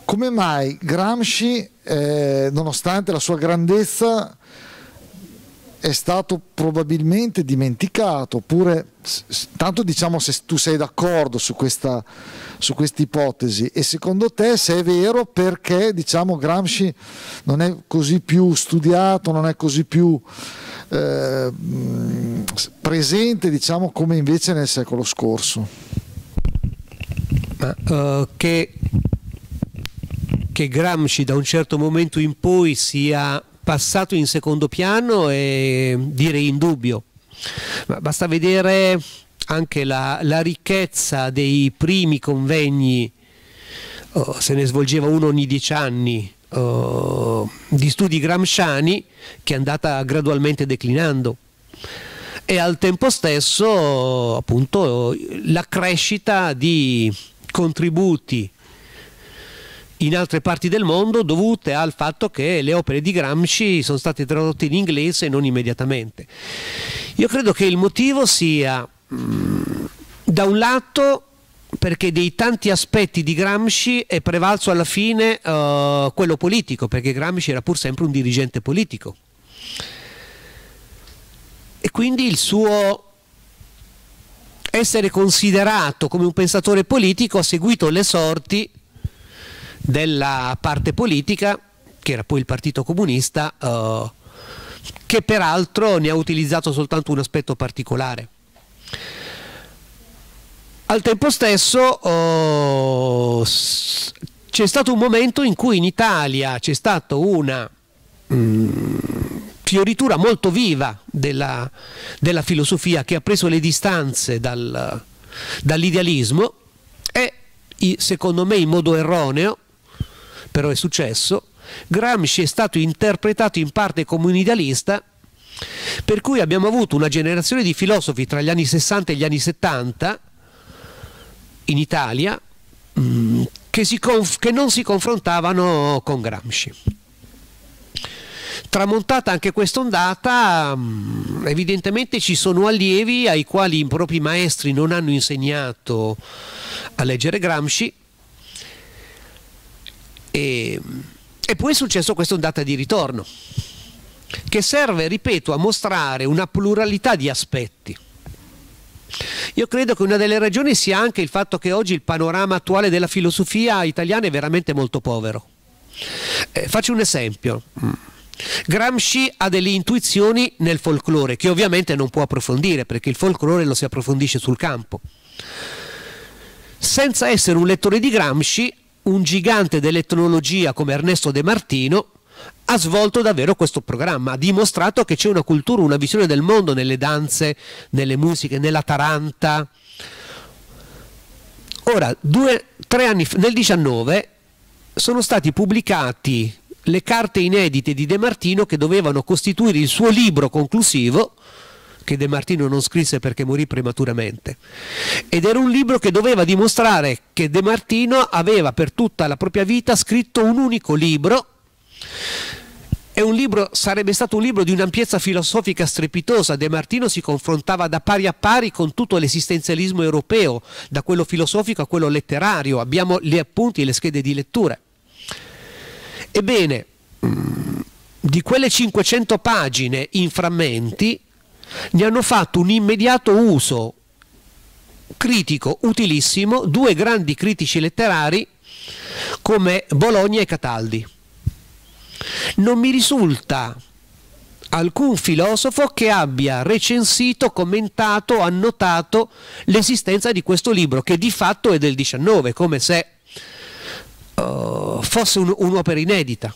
come mai Gramsci, eh, nonostante la sua grandezza, è stato probabilmente dimenticato, oppure tanto diciamo se tu sei d'accordo su questa su questa ipotesi e secondo te se è vero perché diciamo Gramsci non è così più studiato, non è così più eh, presente diciamo come invece nel secolo scorso? Ma, uh, che, che Gramsci da un certo momento in poi sia passato in secondo piano e direi in dubbio. Ma basta vedere anche la, la ricchezza dei primi convegni, oh, se ne svolgeva uno ogni dieci anni, oh, di studi gramsciani che è andata gradualmente declinando. e al tempo stesso appunto la crescita di contributi in altre parti del mondo dovute al fatto che le opere di Gramsci sono state tradotte in inglese e non immediatamente. Io credo che il motivo sia da un lato perché dei tanti aspetti di Gramsci è prevalso alla fine uh, quello politico, perché Gramsci era pur sempre un dirigente politico. E quindi il suo essere considerato come un pensatore politico ha seguito le sorti della parte politica, che era poi il Partito Comunista, uh, che peraltro ne ha utilizzato soltanto un aspetto particolare. Al tempo stesso oh, c'è stato un momento in cui in Italia c'è stata una mm, fioritura molto viva della, della, filosofia che ha preso le distanze dal, dall'idealismo e secondo me in modo erroneo, però è successo, Gramsci è stato interpretato in parte come un idealista per cui abbiamo avuto una generazione di filosofi tra gli anni 60 e gli anni 70 in Italia mm, che, che non si confrontavano con Gramsci. Tramontata anche quest'ondata, mm, evidentemente ci sono allievi ai quali i propri maestri non hanno insegnato a leggere Gramsci e, e poi è successo quest'ondata di ritorno che serve, ripeto, a mostrare una pluralità di aspetti io credo che una delle ragioni sia anche il fatto che oggi il panorama attuale della filosofia italiana è veramente molto povero. Eh, faccio un esempio. Gramsci ha delle intuizioni nel folklore che ovviamente non può approfondire perché il folklore lo si approfondisce sul campo. Senza essere un lettore di Gramsci, un gigante dell'etnologia come Ernesto De Martino ha svolto davvero questo programma, ha dimostrato che c'è una cultura, una visione del mondo nelle danze, nelle musiche, nella taranta. Ora, due, tre anni fa, nel 19 sono stati pubblicati le carte inedite di De Martino che dovevano costituire il suo libro conclusivo che De Martino non scrisse perché morì prematuramente. Ed era un libro che doveva dimostrare che De Martino aveva per tutta la propria vita scritto un unico libro libro, sarebbe stato un libro di un'ampiezza filosofica strepitosa. De Martino si confrontava da pari a pari con tutto l'esistenzialismo europeo, da quello filosofico a quello letterario. Abbiamo gli appunti e le schede di lettura. Ebbene, mm, di quelle 500 pagine in frammenti ne hanno fatto un immediato uso critico utilissimo due grandi critici letterari come Bologna e Cataldi non mi risulta alcun filosofo che abbia recensito, commentato, annotato l'esistenza di questo libro, che di fatto è del 19, come se uh, fosse un, un'opera inedita.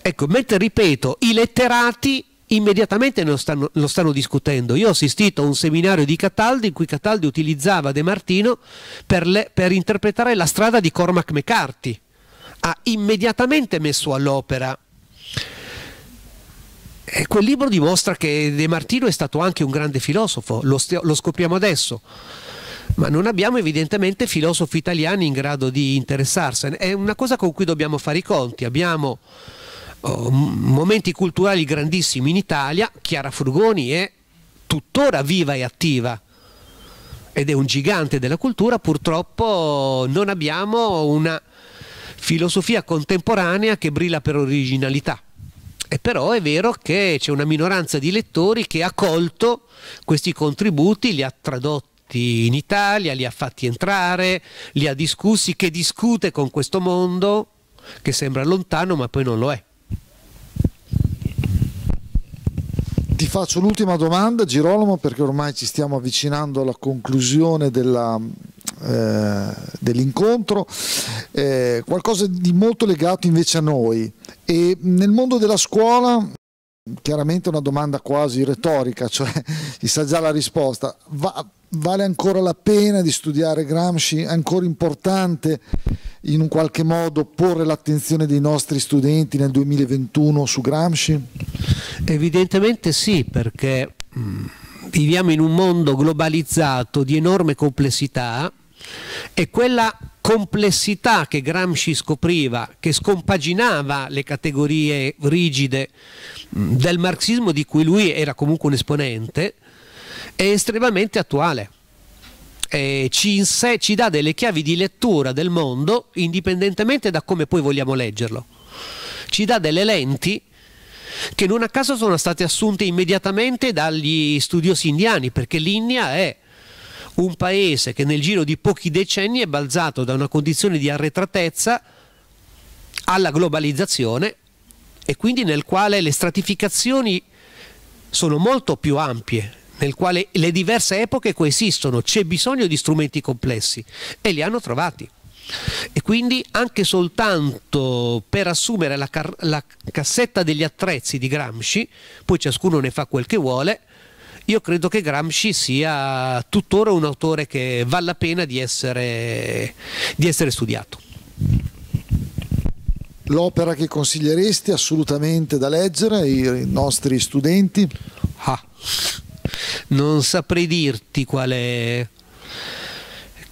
Ecco, mentre ripeto, i letterati immediatamente lo stanno, lo stanno, discutendo. Io ho assistito a un seminario di Cataldi in cui Cataldi utilizzava De Martino per, le, per interpretare la strada di Cormac McCarthy ha immediatamente messo all'opera. E quel libro dimostra che De Martino è stato anche un grande filosofo, lo, lo scopriamo adesso ma non abbiamo evidentemente filosofi italiani in grado di interessarsene. È una cosa con cui dobbiamo fare i conti. Abbiamo oh, momenti culturali grandissimi in Italia, Chiara Furgoni è tuttora viva e attiva ed è un gigante della cultura, purtroppo non abbiamo una filosofia contemporanea che brilla per originalità. E però è vero che c'è una minoranza di lettori che ha colto questi contributi, li ha tradotti in Italia, li ha fatti entrare, li ha discussi, che discute con questo mondo che sembra lontano ma poi non lo è. Ti faccio l'ultima domanda, Girolamo, perché ormai ci stiamo avvicinando alla conclusione della, eh, dell'incontro, eh, qualcosa di molto legato invece a noi. E nel mondo della scuola, chiaramente una domanda quasi retorica, cioè si sa già la risposta, va, vale ancora la pena di studiare Gramsci? È ancora importante in un qualche modo porre l'attenzione dei nostri studenti nel 2021 su Gramsci? Evidentemente sì, perché mm, viviamo in un mondo globalizzato di enorme complessità e quella complessità che Gramsci scopriva, che scompaginava le categorie rigide mm, del marxismo di cui lui era comunque un esponente, è estremamente attuale. E ci, sé, ci dà delle chiavi di lettura del mondo indipendentemente da come poi vogliamo leggerlo. Ci dà delle lenti che non a caso sono state assunte immediatamente dagli studiosi indiani, perché l'India è un paese che nel giro di pochi decenni è balzato da una condizione di arretratezza alla globalizzazione e quindi nel quale le stratificazioni sono molto più ampie, nel quale le diverse epoche coesistono, c'è bisogno di strumenti complessi e li hanno trovati. E quindi anche soltanto per assumere la, la cassetta degli attrezzi di Gramsci, poi ciascuno ne fa quel che vuole, io credo che Gramsci sia tuttora un autore che vale la pena di essere, di essere studiato. L'opera che consiglieresti assolutamente da leggere ai nostri studenti? Ah, non saprei dirti quale...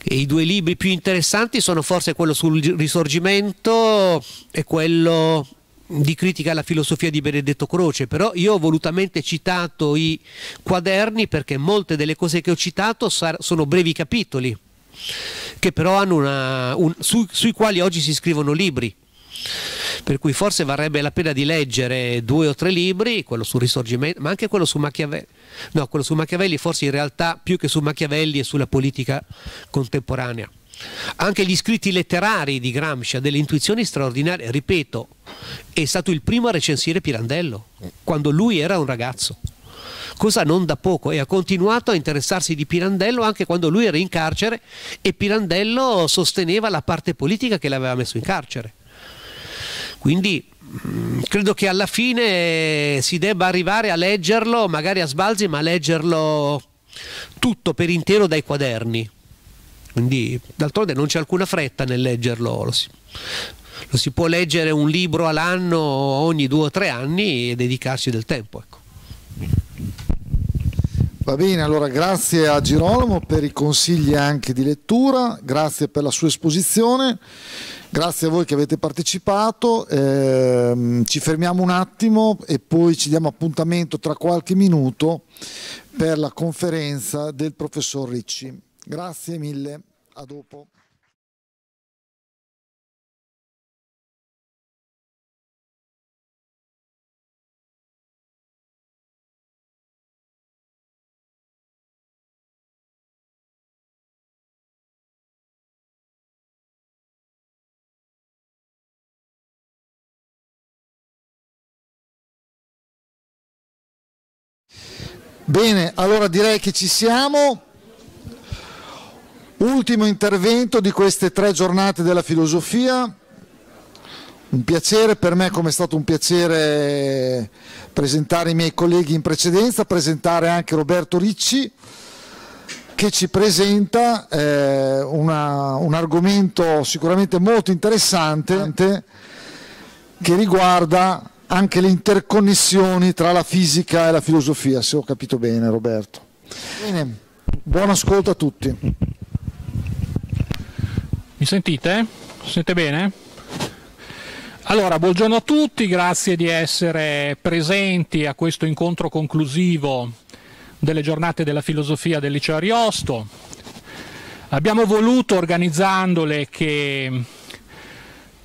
I due libri più interessanti sono forse quello sul risorgimento e quello di critica alla filosofia di Benedetto Croce, però io ho volutamente citato i quaderni perché molte delle cose che ho citato sono brevi capitoli, che però hanno una, un, su, sui quali oggi si scrivono libri. Per cui forse varrebbe la pena di leggere due o tre libri, quello sul risorgimento, ma anche quello su Machiavelli. No, quello su Machiavelli forse in realtà più che su Machiavelli è sulla politica contemporanea. Anche gli scritti letterari di Gramsci ha delle intuizioni straordinarie, ripeto, è stato il primo a recensire Pirandello, quando lui era un ragazzo, cosa non da poco, e ha continuato a interessarsi di Pirandello anche quando lui era in carcere e Pirandello sosteneva la parte politica che l'aveva messo in carcere. Quindi mm, credo che alla fine si debba arrivare a leggerlo, magari a sbalzi, ma a leggerlo tutto per intero dai quaderni quindi d'altronde non c'è alcuna fretta nel leggerlo, lo si, lo si, può leggere un libro all'anno ogni due o tre anni e dedicarsi del tempo. Ecco. Va bene, allora grazie a Girolamo per i consigli anche di lettura, grazie per la sua esposizione, grazie a voi che avete partecipato, eh, ci fermiamo un attimo e poi ci diamo appuntamento tra qualche minuto per la conferenza del professor Ricci. Grazie mille, a dopo. Bene, allora direi che ci siamo. Ultimo intervento di queste tre giornate della filosofia. Un piacere per me, come è stato un piacere presentare i miei colleghi in precedenza, presentare anche Roberto Ricci che ci presenta eh, una, un argomento sicuramente molto interessante che riguarda anche le interconnessioni tra la fisica e la filosofia, se ho capito bene Roberto. Bene, buon ascolto a tutti. Mi sentite? Sente bene? Allora, buongiorno a tutti, grazie di essere presenti a questo incontro conclusivo delle giornate della filosofia del liceo Ariosto. Abbiamo voluto, organizzandole, che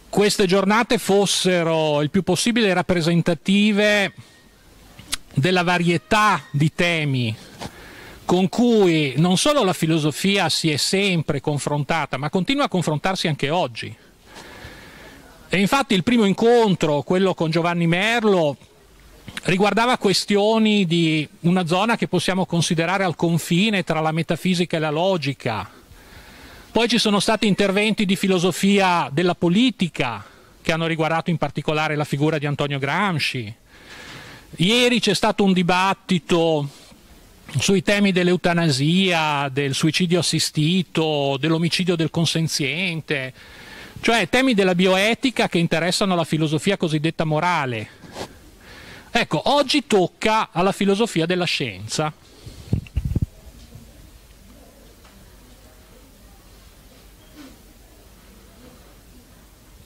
queste giornate fossero il più possibile rappresentative della varietà di temi con cui non solo la filosofia si è sempre confrontata, ma continua a confrontarsi anche oggi. E infatti il primo incontro, quello con Giovanni Merlo, riguardava questioni di una zona che possiamo considerare al confine tra la metafisica e la logica. Poi ci sono stati interventi di filosofia della politica che hanno riguardato in particolare la figura di Antonio Gramsci. Ieri c'è stato un dibattito sui temi dell'eutanasia, del suicidio assistito, dell'omicidio del consenziente, cioè temi della bioetica che interessano la filosofia cosiddetta morale. Ecco, oggi tocca alla filosofia della scienza.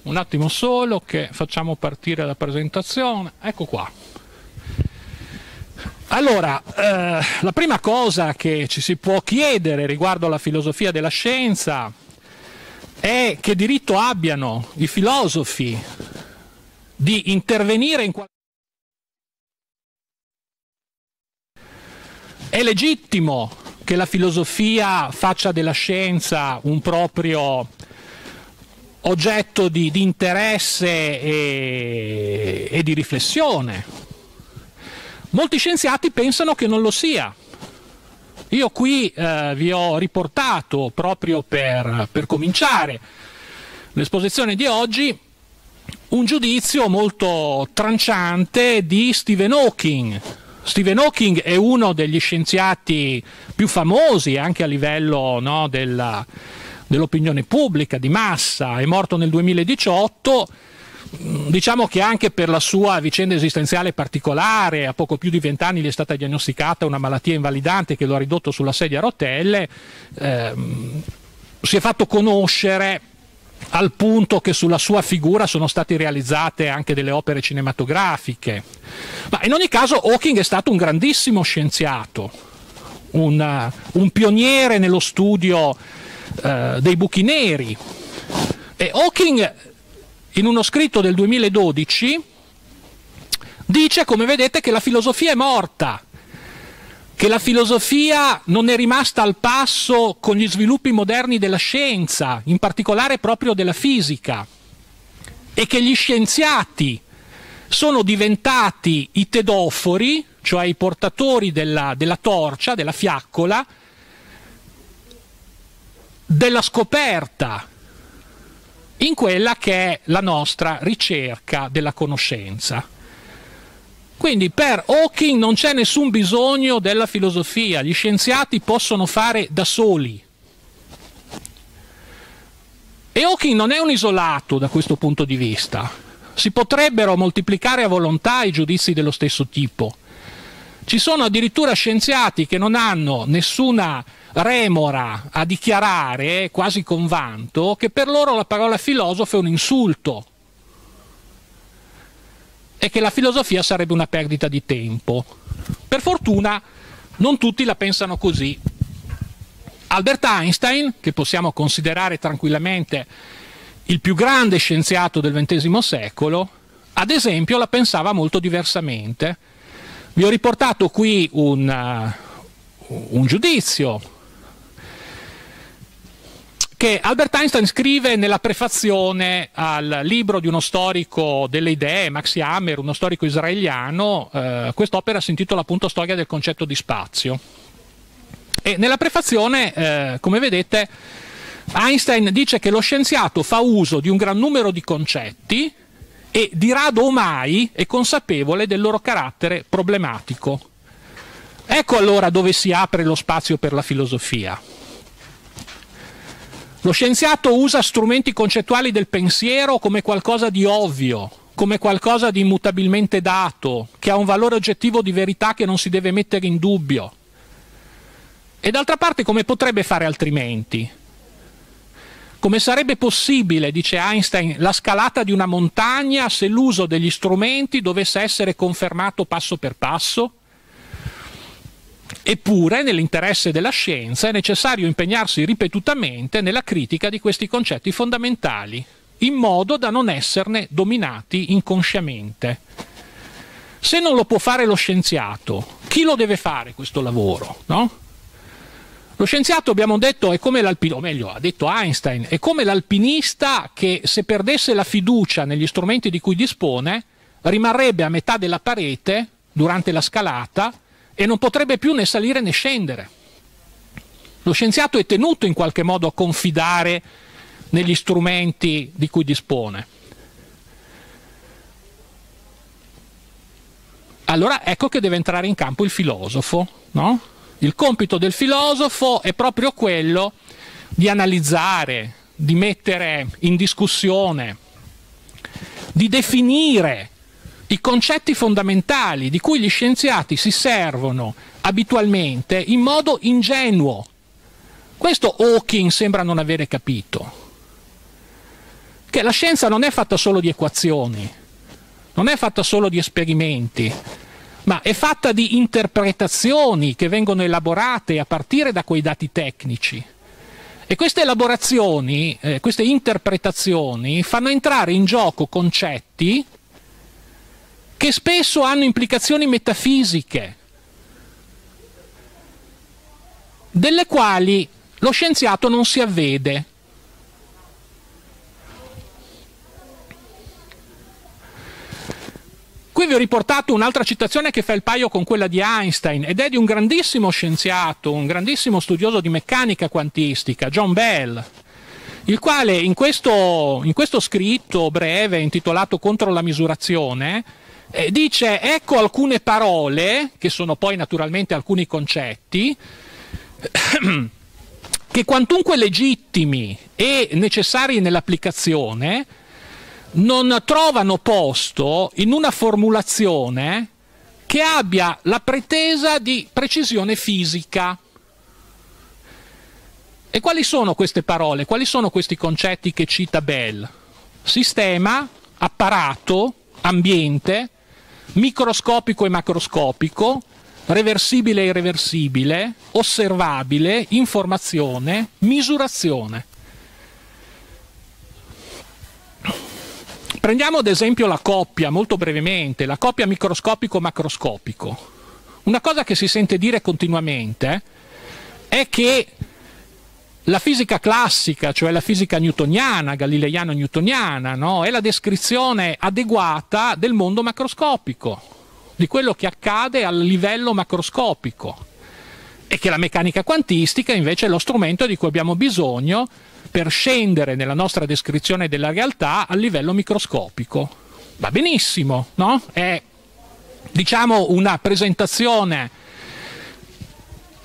Un attimo solo che facciamo partire la presentazione. Ecco qua. Allora, eh, la prima cosa che ci si può chiedere riguardo alla filosofia della scienza è che diritto abbiano i filosofi di intervenire in qualche È legittimo che la filosofia faccia della scienza un proprio oggetto di, di interesse e, e di riflessione. Molti scienziati pensano che non lo sia. Io qui eh, vi ho riportato proprio per, per cominciare l'esposizione di oggi un giudizio molto tranciante di Stephen Hawking. Stephen Hawking è uno degli scienziati più famosi anche a livello no, della, dell'opinione pubblica, di massa, è morto nel 2018 diciamo che anche per la sua vicenda esistenziale particolare, a poco più di vent'anni gli è stata diagnosticata una malattia invalidante che lo ha ridotto sulla sedia a rotelle, ehm, si è fatto conoscere al punto che sulla sua figura sono state realizzate anche delle opere cinematografiche. Ma in ogni caso Hawking è stato un grandissimo scienziato, un, un pioniere nello studio eh, dei buchi neri. E Hawking in uno scritto del 2012 dice, come vedete, che la filosofia è morta, che la filosofia non è rimasta al passo con gli sviluppi moderni della scienza, in particolare proprio della fisica, e che gli scienziati sono diventati i tedofori, cioè i portatori della, della torcia, della fiaccola, della scoperta in quella che è la nostra ricerca della conoscenza. Quindi per Hawking non c'è nessun bisogno della filosofia, gli scienziati possono fare da soli. E Hawking non è un isolato da questo punto di vista. Si potrebbero moltiplicare a volontà i giudizi dello stesso tipo. Ci sono addirittura scienziati che non hanno nessuna remora a dichiarare, quasi con vanto, che per loro la parola filosofo è un insulto e che la filosofia sarebbe una perdita di tempo. Per fortuna non tutti la pensano così. Albert Einstein, che possiamo considerare tranquillamente il più grande scienziato del XX secolo, ad esempio la pensava molto diversamente. Vi ho riportato qui un, uh, un giudizio che Albert Einstein scrive nella prefazione al libro di uno storico delle idee, Max Hammer, uno storico israeliano, eh, quest'opera si intitola appunto Storia del concetto di spazio. E nella prefazione, eh, come vedete, Einstein dice che lo scienziato fa uso di un gran numero di concetti e di rado o mai è consapevole del loro carattere problematico. Ecco allora dove si apre lo spazio per la filosofia. Lo scienziato usa strumenti concettuali del pensiero come qualcosa di ovvio, come qualcosa di immutabilmente dato, che ha un valore oggettivo di verità che non si deve mettere in dubbio. E d'altra parte come potrebbe fare altrimenti? Come sarebbe possibile, dice Einstein, la scalata di una montagna se l'uso degli strumenti dovesse essere confermato passo per passo? Eppure, nell'interesse della scienza, è necessario impegnarsi ripetutamente nella critica di questi concetti fondamentali, in modo da non esserne dominati inconsciamente. Se non lo può fare lo scienziato, chi lo deve fare questo lavoro? No? Lo scienziato, abbiamo detto, è come l'alpinista, o meglio, ha detto Einstein, è come l'alpinista che se perdesse la fiducia negli strumenti di cui dispone, rimarrebbe a metà della parete durante la scalata e non potrebbe più né salire né scendere. Lo scienziato è tenuto in qualche modo a confidare negli strumenti di cui dispone. Allora ecco che deve entrare in campo il filosofo. No? Il compito del filosofo è proprio quello di analizzare, di mettere in discussione, di definire i concetti fondamentali di cui gli scienziati si servono abitualmente in modo ingenuo. Questo Hawking sembra non avere capito. Che la scienza non è fatta solo di equazioni, non è fatta solo di esperimenti, ma è fatta di interpretazioni che vengono elaborate a partire da quei dati tecnici. E queste elaborazioni, eh, queste interpretazioni fanno entrare in gioco concetti che spesso hanno implicazioni metafisiche, delle quali lo scienziato non si avvede. Qui vi ho riportato un'altra citazione che fa il paio con quella di Einstein ed è di un grandissimo scienziato, un grandissimo studioso di meccanica quantistica, John Bell, il quale in questo, in questo scritto breve intitolato Contro la misurazione eh, dice ecco alcune parole, che sono poi naturalmente alcuni concetti, che quantunque legittimi e necessari nell'applicazione, non trovano posto in una formulazione che abbia la pretesa di precisione fisica. E quali sono queste parole? Quali sono questi concetti che cita Bell? Sistema, apparato, ambiente, microscopico e macroscopico, reversibile e irreversibile, osservabile, informazione, misurazione. Prendiamo ad esempio la coppia, molto brevemente, la coppia microscopico-macroscopico. Una cosa che si sente dire continuamente è che la fisica classica, cioè la fisica newtoniana, galileiano-newtoniana, no? è la descrizione adeguata del mondo macroscopico, di quello che accade al livello macroscopico e che la meccanica quantistica invece è lo strumento di cui abbiamo bisogno per scendere nella nostra descrizione della realtà al livello microscopico. Va benissimo, no? È diciamo una presentazione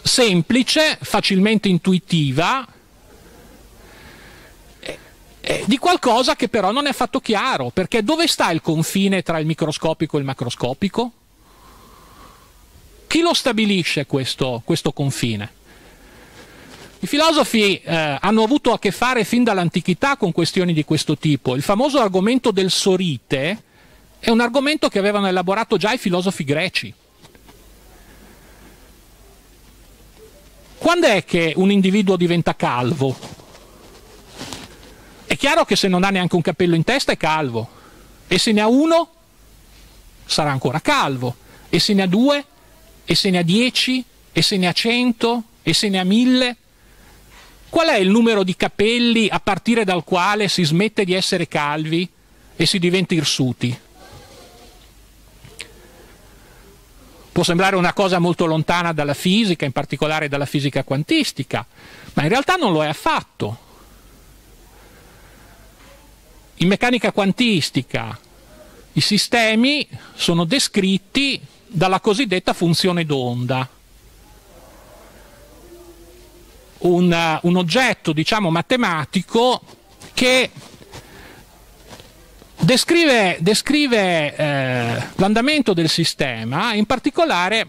semplice, facilmente intuitiva, di qualcosa che però non è affatto chiaro, perché dove sta il confine tra il microscopico e il macroscopico? Chi lo stabilisce questo, questo confine? I filosofi eh, hanno avuto a che fare fin dall'antichità con questioni di questo tipo. Il famoso argomento del sorite è un argomento che avevano elaborato già i filosofi greci. Quando è che un individuo diventa calvo? È chiaro che se non ha neanche un capello in testa è calvo. E se ne ha uno sarà ancora calvo. E se ne ha due? E se ne ha dieci? E se ne ha cento? E se ne ha mille? Qual è il numero di capelli a partire dal quale si smette di essere calvi e si diventa irsuti? Può sembrare una cosa molto lontana dalla fisica, in particolare dalla fisica quantistica, ma in realtà non lo è affatto. In meccanica quantistica i sistemi sono descritti dalla cosiddetta funzione d'onda un, un oggetto diciamo, matematico che descrive, descrive eh, l'andamento del sistema, in particolare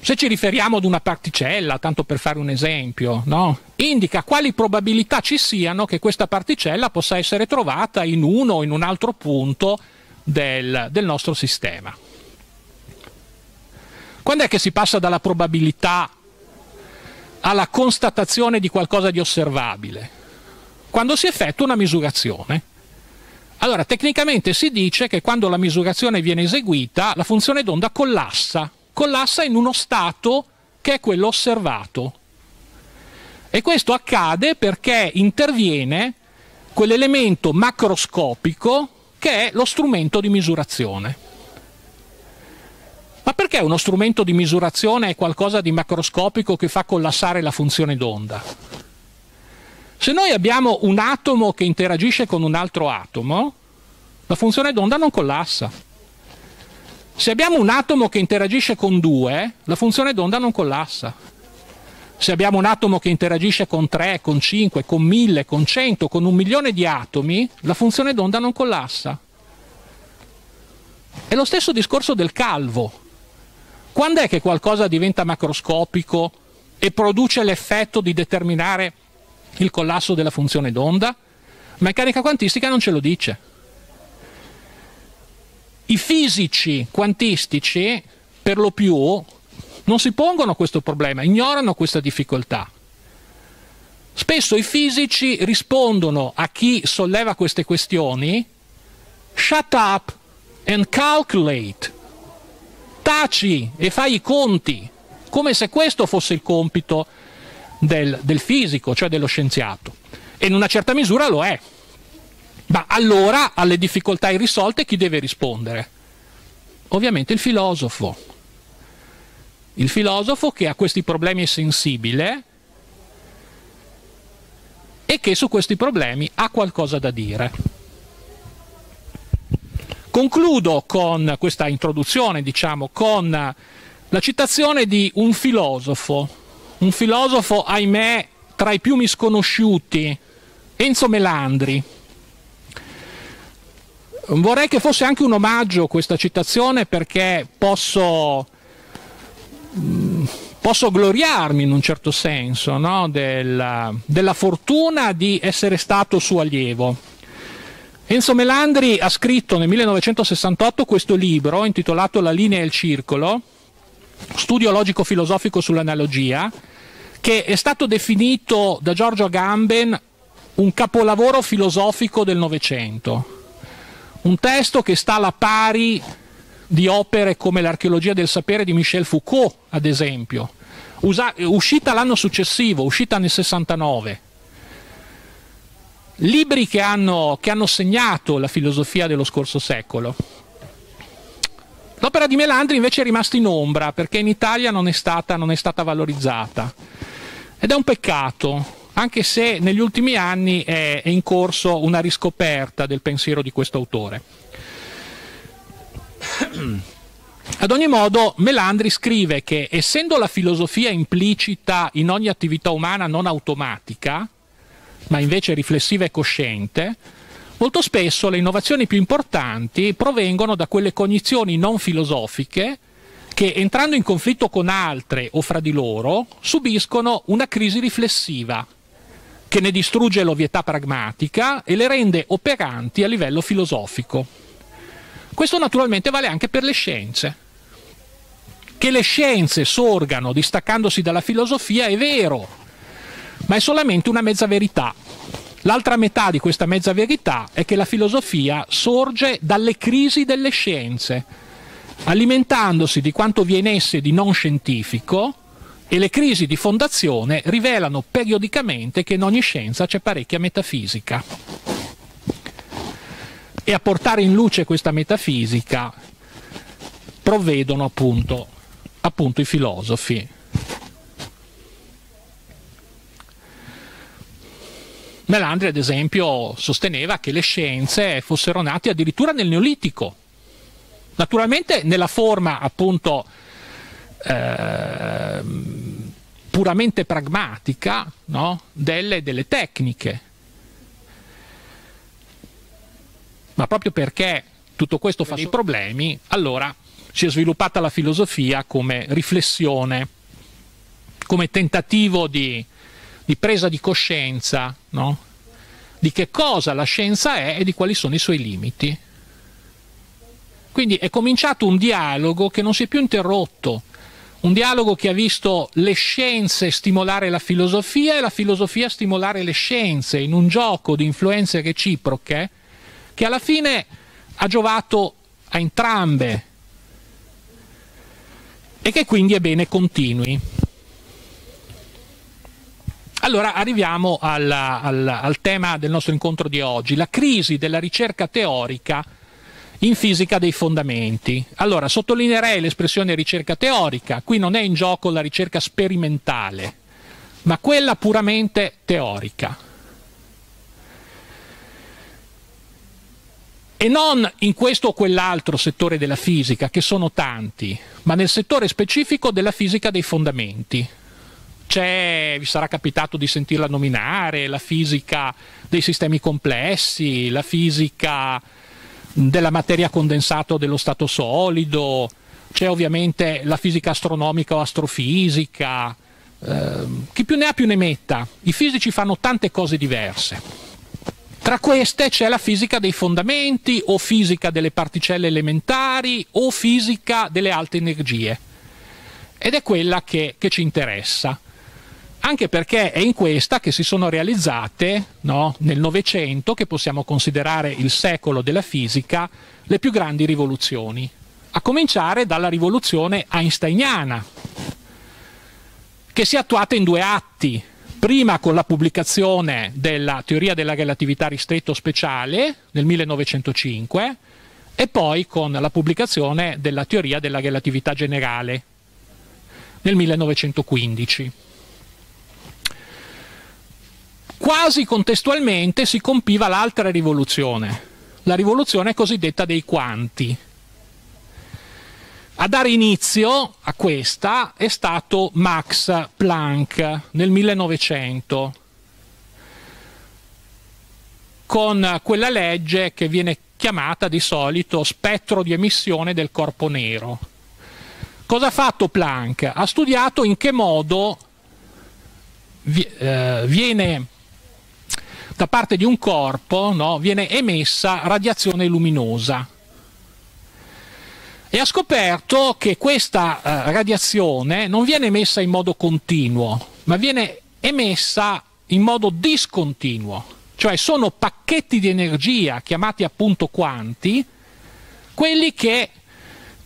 se ci riferiamo ad una particella, tanto per fare un esempio, no? indica quali probabilità ci siano che questa particella possa essere trovata in uno o in un altro punto del, del nostro sistema. Quando è che si passa dalla probabilità alla constatazione di qualcosa di osservabile, quando si effettua una misurazione. Allora, tecnicamente si dice che quando la misurazione viene eseguita, la funzione d'onda collassa, collassa in uno stato che è quello osservato. E questo accade perché interviene quell'elemento macroscopico che è lo strumento di misurazione. Ma perché uno strumento di misurazione è qualcosa di macroscopico che fa collassare la funzione d'onda? Se noi abbiamo un atomo che interagisce con un altro atomo, la funzione d'onda non collassa. Se abbiamo un atomo che interagisce con due, la funzione d'onda non collassa. Se abbiamo un atomo che interagisce con 3, con 5, con 1000, con 100, con un milione di atomi, la funzione d'onda non collassa. È lo stesso discorso del calvo. Quando è che qualcosa diventa macroscopico e produce l'effetto di determinare il collasso della funzione d'onda? Meccanica quantistica non ce lo dice. I fisici quantistici, per lo più, non si pongono questo problema, ignorano questa difficoltà. Spesso i fisici rispondono a chi solleva queste questioni shut up and calculate. Taci e fai i conti, come se questo fosse il compito del, del fisico, cioè dello scienziato. E in una certa misura lo è. Ma allora alle difficoltà irrisolte chi deve rispondere? Ovviamente il filosofo. Il filosofo che a questi problemi è sensibile e che su questi problemi ha qualcosa da dire. Concludo con questa introduzione, diciamo, con la citazione di un filosofo, un filosofo, ahimè, tra i più misconosciuti, Enzo Melandri. Vorrei che fosse anche un omaggio questa citazione perché posso posso gloriarmi in un certo senso no? della, della fortuna di essere stato suo allievo. Enzo Melandri ha scritto nel 1968 questo libro intitolato La linea e il circolo, studio logico-filosofico sull'analogia, che è stato definito da Giorgio Agamben un capolavoro filosofico del Novecento. Un testo che sta alla pari di opere come l'archeologia del sapere di Michel Foucault, ad esempio, Usa, uscita l'anno successivo, uscita nel 69. Libri che hanno, che hanno segnato la filosofia dello scorso secolo. L'opera di Melandri invece è rimasta in ombra perché in Italia non è stata, non è stata valorizzata. Ed è un peccato, anche se negli ultimi anni è, in corso una riscoperta del pensiero di questo autore. Ad ogni modo, Melandri scrive che essendo la filosofia implicita in ogni attività umana non automatica, ma invece riflessiva e cosciente, molto spesso le innovazioni più importanti provengono da quelle cognizioni non filosofiche che, entrando in conflitto con altre o fra di loro, subiscono una crisi riflessiva che ne distrugge l'ovvietà pragmatica e le rende operanti a livello filosofico. Questo naturalmente vale anche per le scienze. Che le scienze sorgano distaccandosi dalla filosofia è vero, ma è solamente una mezza verità. L'altra metà di questa mezza verità è che la filosofia sorge dalle crisi delle scienze, alimentandosi di quanto vi è in esse di non scientifico e le crisi di fondazione rivelano periodicamente che in ogni scienza c'è parecchia metafisica e a portare in luce questa metafisica provvedono appunto, appunto i filosofi. Melandri, ad esempio, sosteneva che le scienze fossero nate addirittura nel Neolitico, naturalmente nella forma appunto eh, puramente pragmatica no? delle, delle tecniche, ma proprio perché tutto questo fa dei problemi, allora si è sviluppata la filosofia come riflessione, come tentativo di, di presa di coscienza no? di che cosa la scienza è e di quali sono i suoi limiti. Quindi è cominciato un dialogo che non si è più interrotto, un dialogo che ha visto le scienze stimolare la filosofia e la filosofia stimolare le scienze in un gioco di influenze reciproche che alla fine ha giovato a entrambe e che quindi è bene continui. Allora arriviamo alla, alla, al tema del nostro incontro di oggi, la crisi della ricerca teorica in fisica dei fondamenti. Allora sottolineerei l'espressione ricerca teorica, qui non è in gioco la ricerca sperimentale, ma quella puramente teorica. E non in questo o quell'altro settore della fisica, che sono tanti, ma nel settore specifico della fisica dei fondamenti. C'è, vi sarà capitato di sentirla nominare, la fisica dei sistemi complessi, la fisica della materia condensata o dello stato solido, c'è ovviamente la fisica astronomica o astrofisica, eh, chi più ne ha più ne metta. I fisici fanno tante cose diverse. Tra queste c'è la fisica dei fondamenti o fisica delle particelle elementari o fisica delle alte energie. Ed è quella che, che ci interessa. Anche perché è in questa che si sono realizzate no, nel Novecento, che possiamo considerare il secolo della fisica, le più grandi rivoluzioni, a cominciare dalla rivoluzione einsteiniana, che si è attuata in due atti, prima con la pubblicazione della teoria della relatività ristretto speciale nel 1905 e poi con la pubblicazione della teoria della relatività generale nel 1915. Quasi contestualmente si compiva l'altra rivoluzione, la rivoluzione cosiddetta dei quanti. A dare inizio a questa è stato Max Planck nel 1900 con quella legge che viene chiamata di solito spettro di emissione del corpo nero. Cosa ha fatto Planck? Ha studiato in che modo eh, viene da parte di un corpo no, viene emessa radiazione luminosa. E ha scoperto che questa eh, radiazione non viene emessa in modo continuo, ma viene emessa in modo discontinuo, cioè sono pacchetti di energia chiamati appunto quanti, quelli che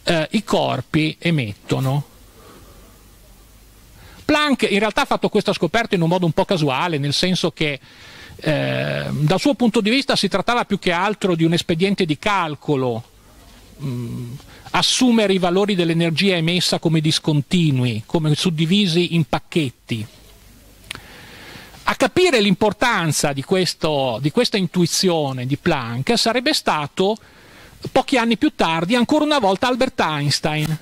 eh, i corpi emettono. Planck in realtà ha fatto questa scoperta in un modo un po' casuale, nel senso che eh, dal suo punto di vista si trattava più che altro di un espediente di calcolo, mh, mm, assumere i valori dell'energia emessa come discontinui, come suddivisi in pacchetti. A capire l'importanza di, di questa intuizione di Planck sarebbe stato pochi anni più tardi ancora una volta Albert Einstein,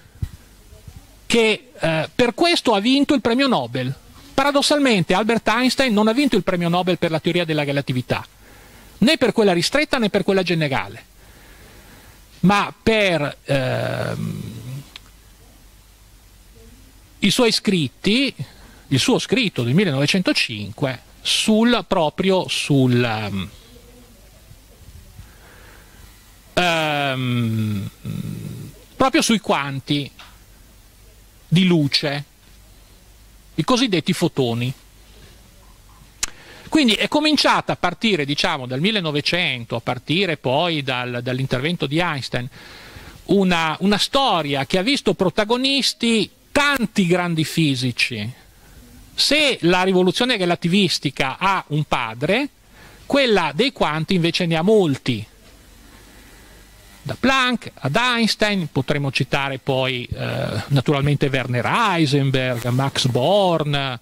che eh, per questo ha vinto il premio Nobel Paradossalmente Albert Einstein non ha vinto il premio Nobel per la teoria della relatività, né per quella ristretta né per quella generale, ma per ehm, i suoi scritti, il suo scritto del 1905 sul, proprio sul um, proprio sui quanti di luce i cosiddetti fotoni. Quindi è cominciata a partire diciamo, dal 1900, a partire poi dal, dall'intervento di Einstein, una, una storia che ha visto protagonisti tanti grandi fisici. Se la rivoluzione relativistica ha un padre, quella dei quanti invece ne ha molti da Planck ad Einstein, potremmo citare poi eh, naturalmente Werner Heisenberg, Max Born,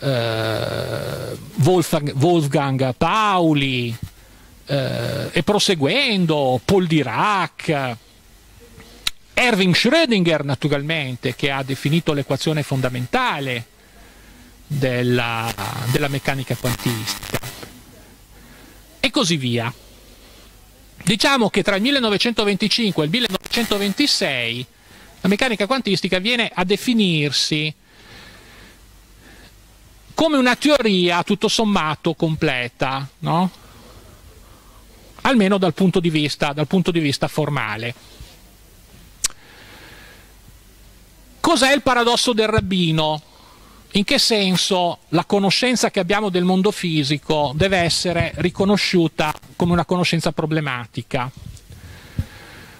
Wolfgang, Wolfgang, Pauli eh, e proseguendo Paul Dirac, Erwin Schrödinger naturalmente che ha definito l'equazione fondamentale della, della meccanica quantistica e così via. Diciamo che tra il 1925 e il 1926 la meccanica quantistica viene a definirsi come una teoria tutto sommato completa, no? almeno dal punto, vista, dal punto di vista formale. Cos'è il paradosso del rabbino? In che senso la conoscenza che abbiamo del mondo fisico deve essere riconosciuta come una conoscenza problematica?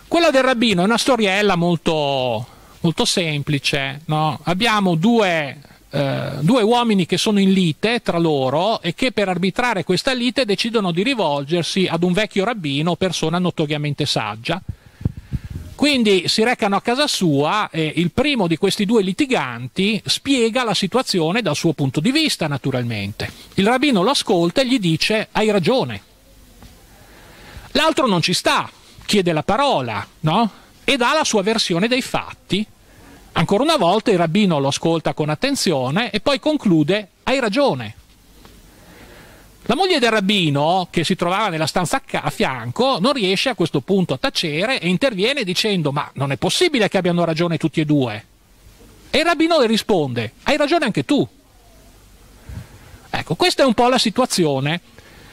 Quella del rabbino è una storiella molto, molto semplice. No? Abbiamo due, eh, due uomini che sono in lite tra loro e che per arbitrare questa lite decidono di rivolgersi ad un vecchio rabbino, persona notoriamente saggia, quindi si recano a casa sua e il primo di questi due litiganti spiega la situazione dal suo punto di vista, naturalmente. Il rabbino lo ascolta e gli dice hai ragione. L'altro non ci sta, chiede la parola, no? E dà la sua versione dei fatti. Ancora una volta il rabbino lo ascolta con attenzione e poi conclude hai ragione. La moglie del rabbino, che si trovava nella stanza a fianco, non riesce a questo punto a tacere e interviene dicendo ma non è possibile che abbiano ragione tutti e due. E il rabbino le risponde, hai ragione anche tu. Ecco, questa è un po' la situazione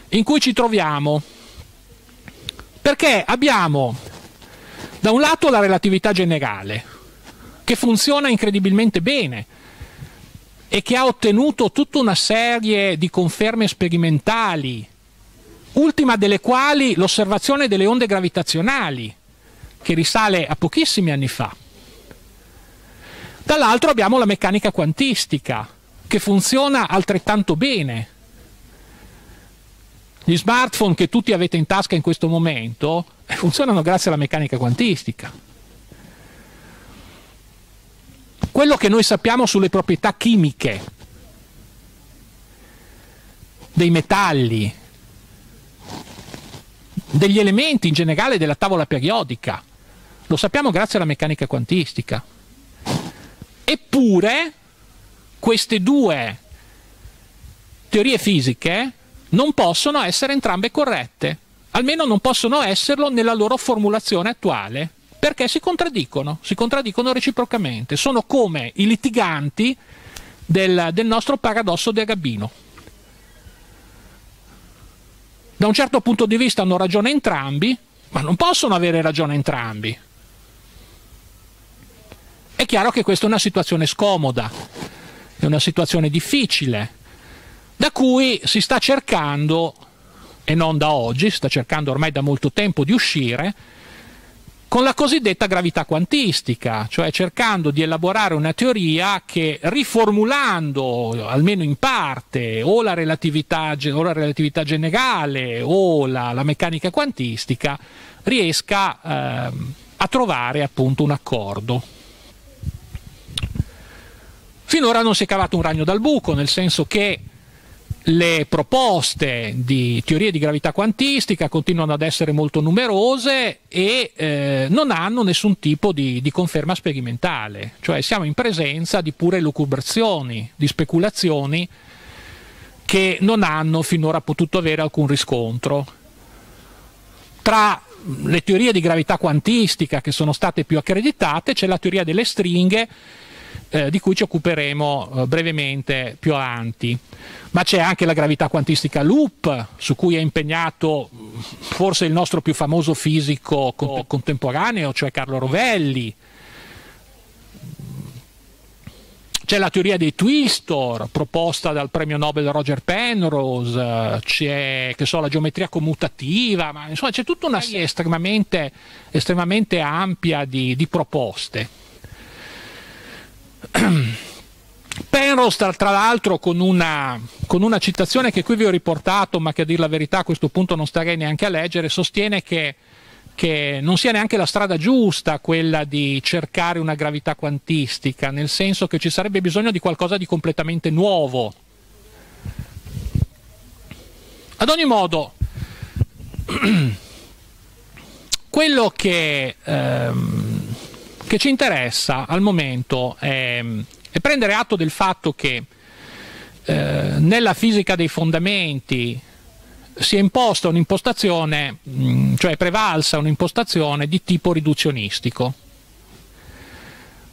in cui ci troviamo. Perché abbiamo da un lato la relatività generale, che funziona incredibilmente bene e che ha ottenuto tutta una serie di conferme sperimentali, ultima delle quali l'osservazione delle onde gravitazionali, che risale a pochissimi anni fa. Dall'altro abbiamo la meccanica quantistica, che funziona altrettanto bene. Gli smartphone che tutti avete in tasca in questo momento eh, funzionano grazie alla meccanica quantistica. Quello che noi sappiamo sulle proprietà chimiche. Dei metalli, degli elementi in generale della tavola periodica, lo sappiamo grazie alla meccanica quantistica. Eppure queste due teorie fisiche non possono essere entrambe corrette, almeno non possono esserlo nella loro formulazione attuale, perché si contraddicono, si contraddicono reciprocamente, sono come i litiganti del, del nostro paradosso del rabbino. Da un certo punto di vista hanno ragione entrambi, ma non possono avere ragione entrambi. È chiaro che questa è una situazione scomoda, è una situazione difficile, da cui si sta cercando, e non da oggi, si sta cercando ormai da molto tempo di uscire, con la cosiddetta gravità quantistica, cioè cercando di elaborare una teoria che riformulando almeno in parte o la relatività, o la relatività generale o la, la, meccanica quantistica riesca eh, a trovare appunto un accordo. Finora non si è cavato un ragno dal buco, nel senso che le proposte di teorie di gravità quantistica continuano ad essere molto numerose e eh, non hanno nessun tipo di, di, conferma sperimentale, cioè siamo in presenza di pure lucubrazioni, di speculazioni che non hanno finora potuto avere alcun riscontro. Tra le teorie di gravità quantistica che sono state più accreditate c'è la teoria delle stringhe eh, di cui ci occuperemo eh, brevemente più avanti. Ma c'è anche la gravità quantistica loop, su cui è impegnato forse il nostro più famoso fisico co contemporaneo, cioè Carlo Rovelli. C'è la teoria dei twistor proposta dal premio Nobel Roger Penrose, c'è so, la geometria commutativa, ma insomma c'è tutta una serie estremamente, estremamente ampia di, di proposte. Penrose, tra, tra l'altro, con una, con una, citazione che qui vi ho riportato, ma che a dir la verità a questo punto non starei neanche a leggere, sostiene che, che non sia neanche la strada giusta quella di cercare una gravità quantistica, nel senso che ci sarebbe bisogno di qualcosa di completamente nuovo. Ad ogni modo, quello che... Ehm, che ci interessa al momento è, è prendere atto del fatto che eh, nella fisica dei fondamenti si è imposta un'impostazione, cioè prevalsa un'impostazione di tipo riduzionistico,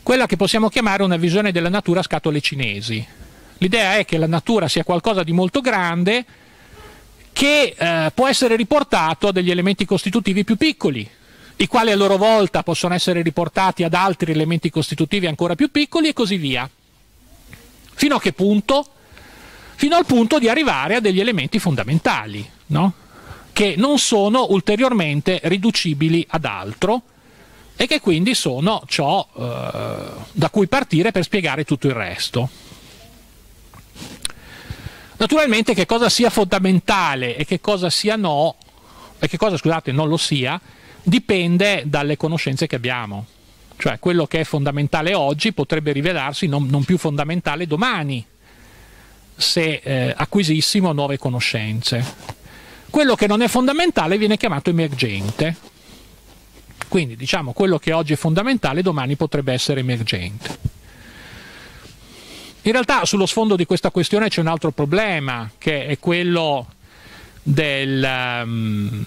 quella che possiamo chiamare una visione della natura a scatole cinesi. L'idea è che la natura sia qualcosa di molto grande che eh, può essere riportato a degli elementi costitutivi più piccoli, i quali a loro volta possono essere riportati ad altri elementi costitutivi ancora più piccoli e così via. Fino a che punto? Fino al punto di arrivare a degli elementi fondamentali, no? che non sono ulteriormente riducibili ad altro e che quindi sono ciò eh, da cui partire per spiegare tutto il resto. Naturalmente che cosa sia fondamentale e che cosa sia no, e che cosa scusate non lo sia, dipende dalle conoscenze che abbiamo. Cioè quello che è fondamentale oggi potrebbe rivelarsi non, non più fondamentale domani se eh, acquisissimo nuove conoscenze. Quello che non è fondamentale viene chiamato emergente. Quindi diciamo quello che oggi è fondamentale domani potrebbe essere emergente. In realtà sullo sfondo di questa questione c'è un altro problema, che è quello del, um,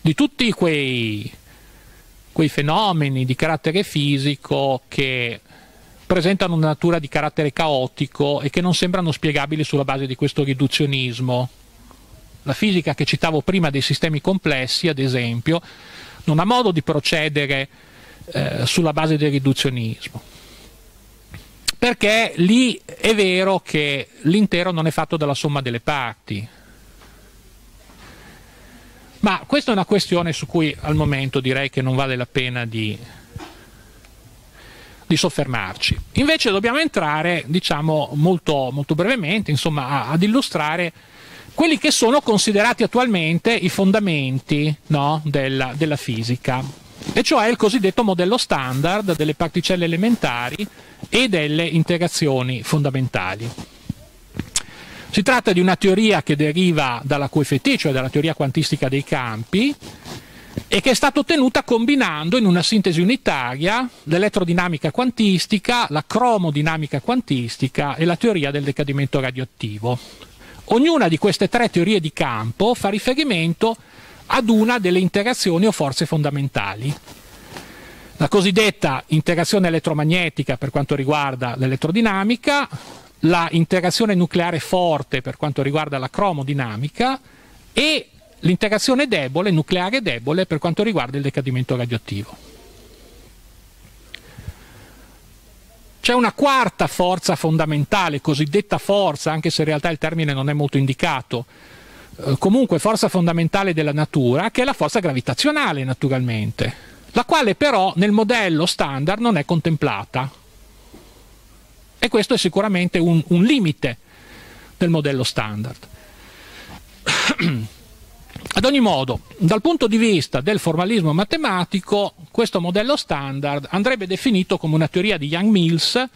di tutti quei, quei fenomeni di carattere fisico che presentano una natura di carattere caotico e che non sembrano spiegabili sulla base di questo riduzionismo. La fisica che citavo prima dei sistemi complessi, ad esempio, non ha modo di procedere eh, sulla base del riduzionismo. Perché lì è vero che l'intero non è fatto dalla somma delle parti. Ma questa è una questione su cui al momento direi che non vale la pena di, di soffermarci. Invece dobbiamo entrare, diciamo, molto, molto brevemente, insomma, ad illustrare quelli che sono considerati attualmente i fondamenti no, della, della fisica, e cioè il cosiddetto modello standard delle particelle elementari e delle integrazioni fondamentali. Si tratta di una teoria che deriva dalla QFT, cioè dalla teoria quantistica dei campi, e che è stata ottenuta combinando in una sintesi unitaria l'elettrodinamica quantistica, la cromodinamica quantistica e la teoria del decadimento radioattivo. Ognuna di queste tre teorie di campo fa riferimento ad una delle interazioni o forze fondamentali. La cosiddetta interazione elettromagnetica per quanto riguarda l'elettrodinamica, la interazione nucleare forte per quanto riguarda la cromodinamica e l'integrazione debole, nucleare debole per quanto riguarda il decadimento radioattivo. C'è una quarta forza fondamentale, cosiddetta forza, anche se in realtà il termine non è molto indicato, eh, comunque forza fondamentale della natura, che è la forza gravitazionale naturalmente, la quale però nel modello standard non è contemplata. E questo è sicuramente un, un limite del modello standard. Ad ogni modo, dal punto di vista del formalismo matematico, questo modello standard andrebbe definito come una teoria di Young-Mills,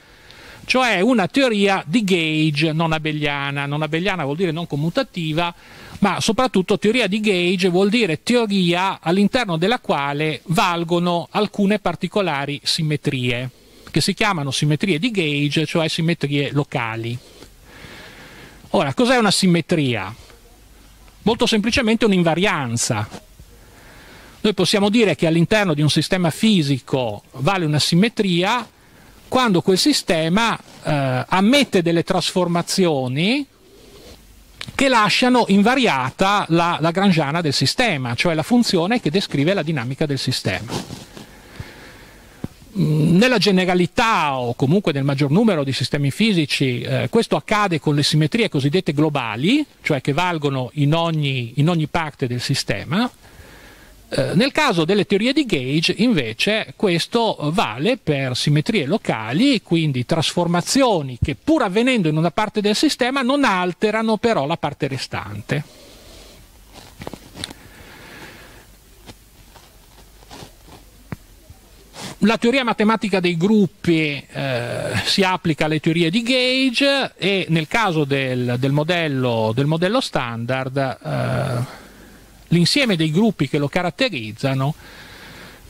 cioè una teoria di gauge non abeliana. Non abeliana vuol dire non commutativa, ma soprattutto teoria di gauge vuol dire teoria all'interno della quale valgono alcune particolari simmetrie, che si chiamano simmetrie di gauge, cioè simmetrie locali. Ora, cos'è una simmetria? Molto semplicemente un'invarianza. Noi possiamo dire che all'interno di un sistema fisico vale una simmetria quando quel sistema eh, ammette delle trasformazioni che lasciano invariata la Lagrangiana del sistema, cioè la funzione che descrive la dinamica del sistema. Mm, nella generalità o comunque nel maggior numero di sistemi fisici eh, questo accade con le simmetrie cosiddette globali, cioè che valgono in ogni, in ogni parte del sistema, eh, nel caso delle teorie di gauge invece questo vale per simmetrie locali, quindi trasformazioni che pur avvenendo in una parte del sistema non alterano però la parte restante. La teoria matematica dei gruppi eh, si applica alle teorie di gauge e nel caso del, del, modello, del modello, standard eh, l'insieme dei gruppi che lo caratterizzano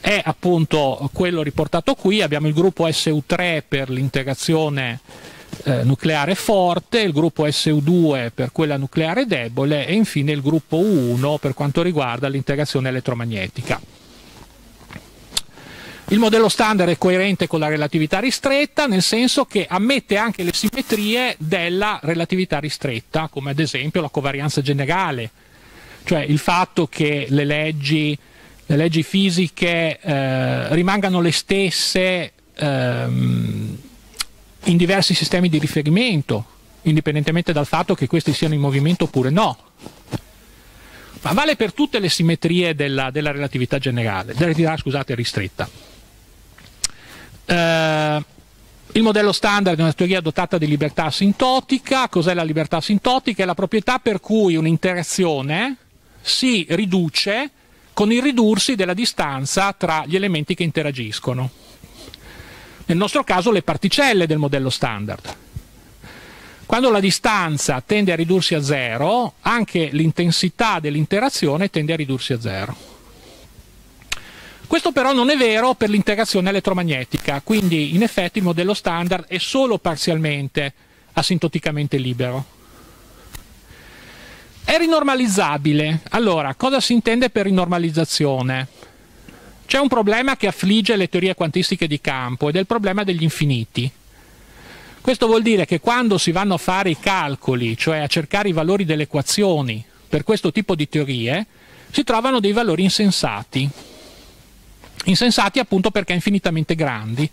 è appunto quello riportato qui, abbiamo il gruppo SU3 per l'integrazione eh, nucleare forte, il gruppo SU2 per quella nucleare debole e infine il gruppo U1 per quanto riguarda l'integrazione elettromagnetica. Il modello standard è coerente con la relatività ristretta, nel senso che ammette anche le simmetrie della relatività ristretta, come ad esempio la covarianza generale, cioè il fatto che le leggi, le leggi fisiche eh, rimangano le stesse ehm, in diversi sistemi di riferimento, indipendentemente dal fatto che questi siano in movimento oppure no. Ma vale per tutte le simmetrie della, della relatività generale, della scusate, ristretta. Eh, il modello standard è una teoria dotata di libertà asintotica. Cos'è la libertà asintotica? È la proprietà per cui un'interazione si riduce con il ridursi della distanza tra gli elementi che interagiscono. Nel nostro caso le particelle del modello standard. Quando la distanza tende a ridursi a zero, anche l'intensità dell'interazione tende a ridursi a zero. Questo però non è vero per l'integrazione elettromagnetica, quindi in effetti il modello standard è solo parzialmente asintoticamente libero. È rinormalizzabile. Allora, cosa si intende per rinormalizzazione? C'è un problema che affligge le teorie quantistiche di campo ed è il problema degli infiniti. Questo vuol dire che quando si vanno a fare i calcoli, cioè a cercare i valori delle equazioni per questo tipo di teorie, si trovano dei valori insensati. Insensati appunto perché infinitamente grandi.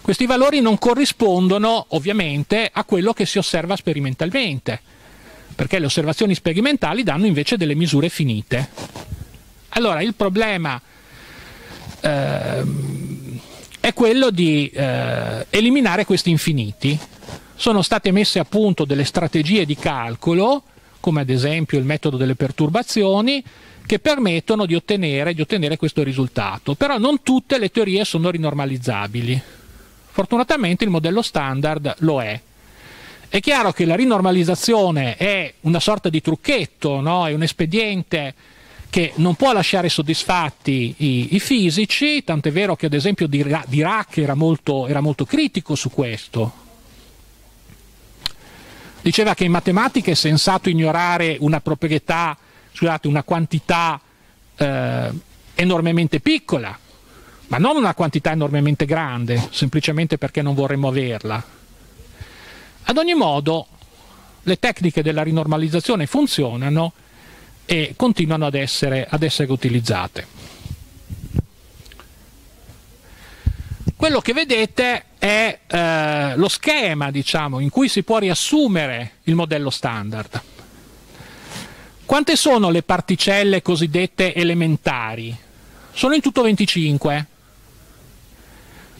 Questi valori non corrispondono ovviamente a quello che si osserva sperimentalmente, perché le osservazioni sperimentali danno invece delle misure finite. Allora il problema eh, è quello di eh, eliminare questi infiniti. Sono state messe a punto delle strategie di calcolo, come ad esempio il metodo delle perturbazioni, che permettono di ottenere, di ottenere questo risultato. Però non tutte le teorie sono rinormalizzabili. Fortunatamente il modello standard lo è. È chiaro che la rinormalizzazione è una sorta di trucchetto, no? è un espediente che non può lasciare soddisfatti i, i fisici, tant'è vero che ad esempio Dirac era molto, era molto critico su questo. Diceva che in matematica è sensato ignorare una proprietà, scusate, una quantità eh, enormemente piccola, ma non una quantità enormemente grande, semplicemente perché non vorremmo averla. Ad ogni modo, le tecniche della rinormalizzazione funzionano e continuano ad essere, ad essere utilizzate. Quello che vedete è eh, lo schema diciamo, in cui si può riassumere il modello standard. Quante sono le particelle cosiddette elementari? Sono in tutto 25.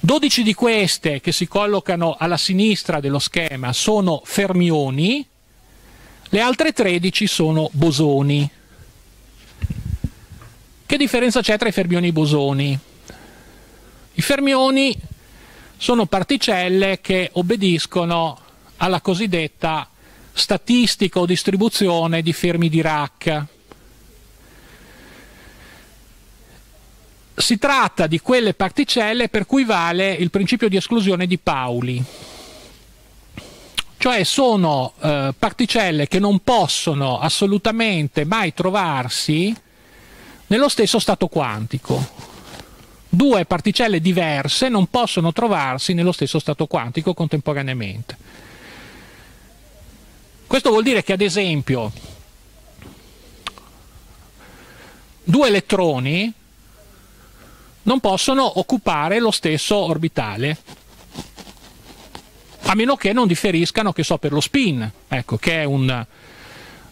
12 di queste che si collocano alla sinistra dello schema sono fermioni, le altre 13 sono bosoni. Che differenza c'è tra i fermioni e i bosoni? I fermioni sono particelle che obbediscono alla cosiddetta statistica o distribuzione di fermi Dirac. Si tratta di quelle particelle per cui vale il principio di esclusione di Pauli, cioè sono eh, particelle che non possono assolutamente mai trovarsi nello stesso stato quantico. Due particelle diverse non possono trovarsi nello stesso stato quantico contemporaneamente. Questo vuol dire che ad esempio due elettroni non possono occupare lo stesso orbitale a meno che non differiscano che so, per lo spin, ecco, che è un,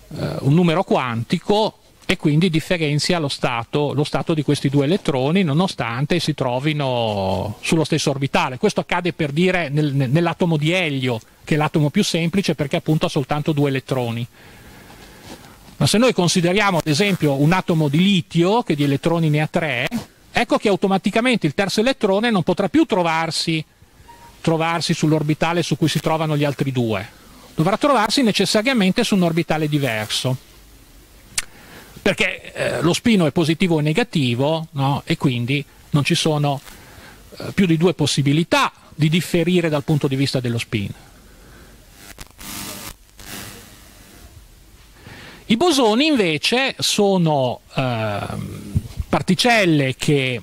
uh, un numero quantico e quindi differenzia lo stato, lo stato, di questi due elettroni nonostante si trovino sullo stesso orbitale. Questo accade per dire nel, nell'atomo di elio, che è l'atomo più semplice perché appunto ha soltanto due elettroni. Ma se noi consideriamo ad esempio un atomo di litio che di elettroni ne ha tre, ecco che automaticamente il terzo elettrone non potrà più trovarsi, trovarsi sull'orbitale su cui si trovano gli altri due, dovrà trovarsi necessariamente su un orbitale diverso. Perché eh, lo spino è positivo o negativo no? e quindi non ci sono eh, più di due possibilità di differire dal punto di vista dello spin. I bosoni invece sono eh, particelle che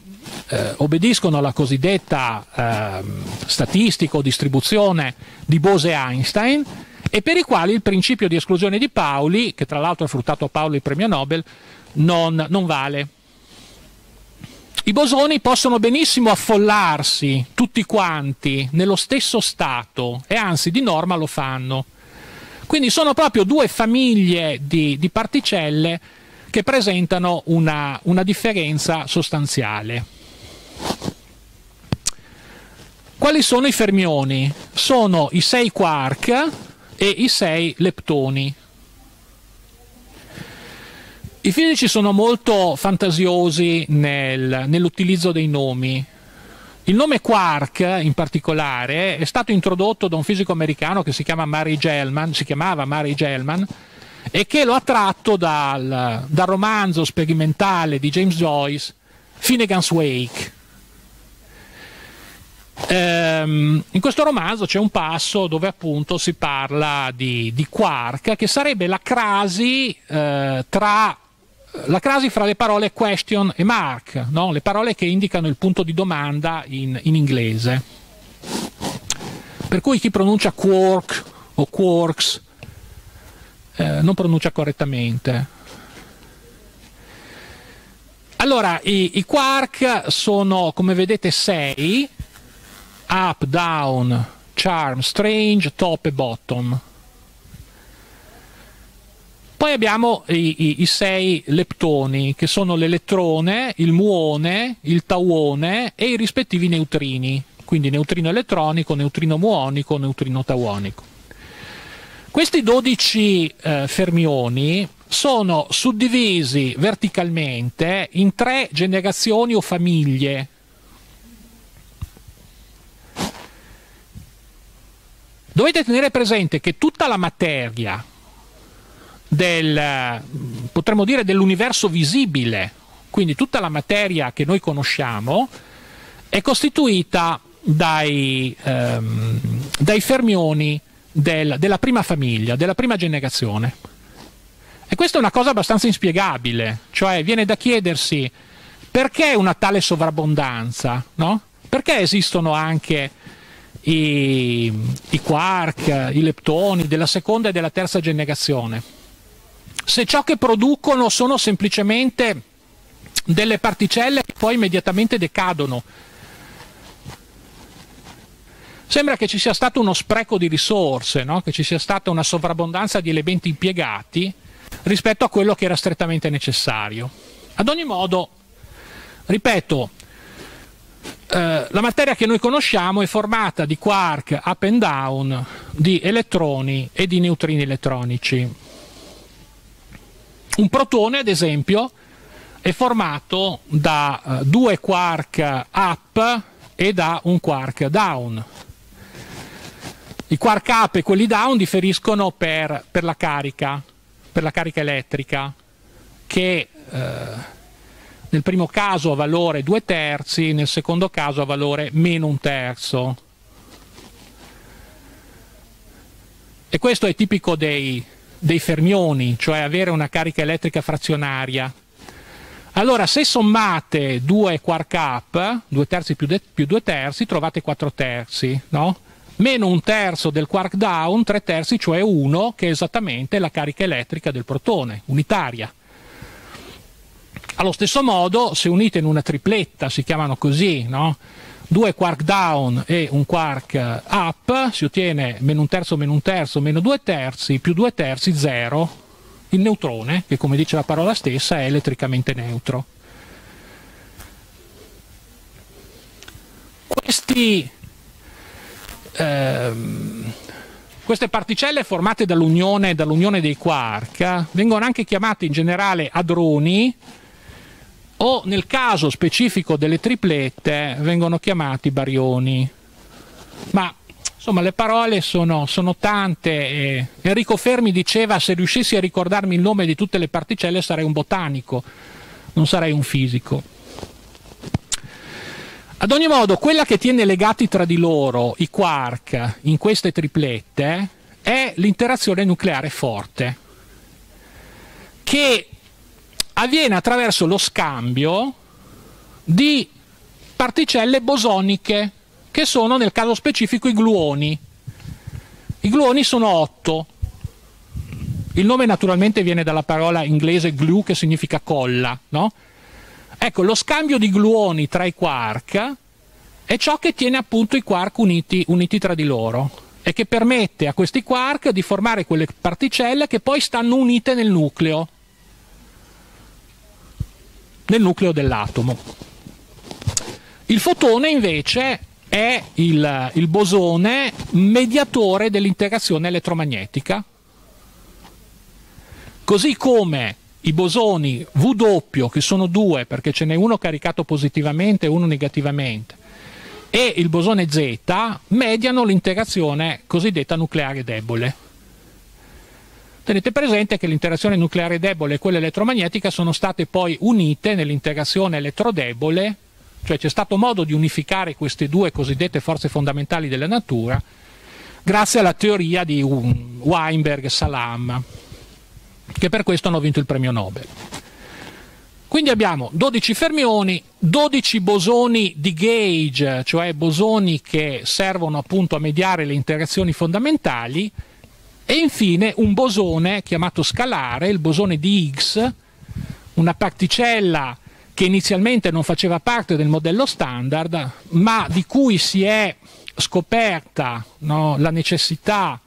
eh, obbediscono alla cosiddetta eh, statistica o distribuzione di Bose-Einstein e per i quali il principio di esclusione di Pauli, che tra l'altro ha fruttato a Pauli il premio Nobel, non, non vale. I bosoni possono benissimo affollarsi tutti quanti nello stesso stato e anzi di norma lo fanno. Quindi sono proprio due famiglie di, di particelle che presentano una, una differenza sostanziale. Quali sono i fermioni? Sono i sei quark e i sei leptoni. I fisici sono molto fantasiosi nel, nell'utilizzo dei nomi. Il nome quark, in particolare, è stato introdotto da un fisico americano che si, chiama Murray Gell-Mann, si chiamava Murray Gell-Mann, e che lo ha tratto dal, dal romanzo sperimentale di James Joyce, Finnegan's Wake. Eh, ehm, in questo romanzo c'è un passo dove appunto si parla di, di quark, che sarebbe la crasi eh, tra la crasi fra le parole question e mark, no? le parole che indicano il punto di domanda in, in inglese. Per cui chi pronuncia quark o quarks eh, non pronuncia correttamente. Allora, i, i, quark sono, come vedete, sei, up, down, charm, strange, top e bottom. Poi abbiamo i, i, i, sei leptoni, che sono l'elettrone, il muone, il tauone e i rispettivi neutrini, quindi neutrino elettronico, neutrino muonico, neutrino tauonico. Questi 12 eh, fermioni sono suddivisi verticalmente in tre generazioni o famiglie. Dovete tenere presente che tutta la materia del, potremmo dire, dell'universo visibile, quindi tutta la materia che noi conosciamo è costituita dai, ehm, dai fermioni del, della prima famiglia, della prima generazione. E questa è una cosa abbastanza inspiegabile, cioè viene da chiedersi perché una tale sovrabbondanza, no? Perché esistono anche i, i quark, i leptoni della seconda e della terza generazione? Se ciò che producono sono semplicemente delle particelle che poi immediatamente decadono. Sembra che ci sia stato uno spreco di risorse, no? che ci sia stata una sovrabbondanza di elementi impiegati rispetto a quello che era strettamente necessario. Ad ogni modo, ripeto, eh, la materia che noi conosciamo è formata di quark up and down, di elettroni e di neutrini elettronici. Un protone, ad esempio, è formato da uh, due quark up e da un quark down. I quark up e quelli down differiscono per, per la carica, per la carica elettrica, che uh, nel primo caso ha valore 2 terzi, nel secondo caso ha valore meno un terzo. E questo è tipico dei, dei fermioni, cioè avere una carica elettrica frazionaria. Allora, se sommate due quark up, due terzi più, de, più due terzi, trovate quattro terzi, no? Meno un terzo del quark down, tre terzi, cioè uno, che è esattamente la carica elettrica del protone, unitaria. Allo stesso modo, se unite in una tripletta, si chiamano così, no? Due quark down e un quark up, si ottiene meno un terzo meno un terzo meno due terzi più due terzi zero. Il neutrone, che come dice la parola stessa, è elettricamente neutro. Questi, ehm, queste particelle formate dall'unione, dall dei quark vengono anche chiamate in generale hadroni, o nel caso specifico delle triplette vengono chiamati barioni. Ma insomma le parole sono, sono tante e Enrico Fermi diceva se riuscissi a ricordarmi il nome di tutte le particelle sarei un botanico, non sarei un fisico. Ad ogni modo, quella che tiene legati tra di loro i quark in queste triplette è l'interazione nucleare forte, che avviene attraverso lo scambio di particelle bosoniche, che sono nel caso specifico i gluoni. I gluoni sono otto. Il nome naturalmente viene dalla parola inglese glue che significa colla, no? Ecco, lo scambio di gluoni tra i quark è ciò che tiene appunto i quark uniti, uniti tra di loro e che permette a questi quark di formare quelle particelle che poi stanno unite nel nucleo nel nucleo dell'atomo. Il fotone invece è il, il bosone mediatore dell'integrazione elettromagnetica, così come i bosoni W, che sono due perché ce n'è uno caricato positivamente e uno negativamente, e il bosone Z mediano l'integrazione cosiddetta nucleare debole. Tenete presente che l'interazione nucleare debole e quella elettromagnetica sono state poi unite nell'interazione elettrodebole cioè c'è stato modo di unificare queste due cosiddette forze fondamentali della natura grazie alla teoria di Weinberg e Salam, che per questo hanno vinto il premio Nobel. Quindi abbiamo 12 fermioni, 12 bosoni di gauge, cioè bosoni che servono appunto a mediare le interazioni fondamentali, e infine un bosone chiamato scalare, il bosone di Higgs, una particella che inizialmente non faceva parte del modello standard, ma di cui si è scoperta no, la necessità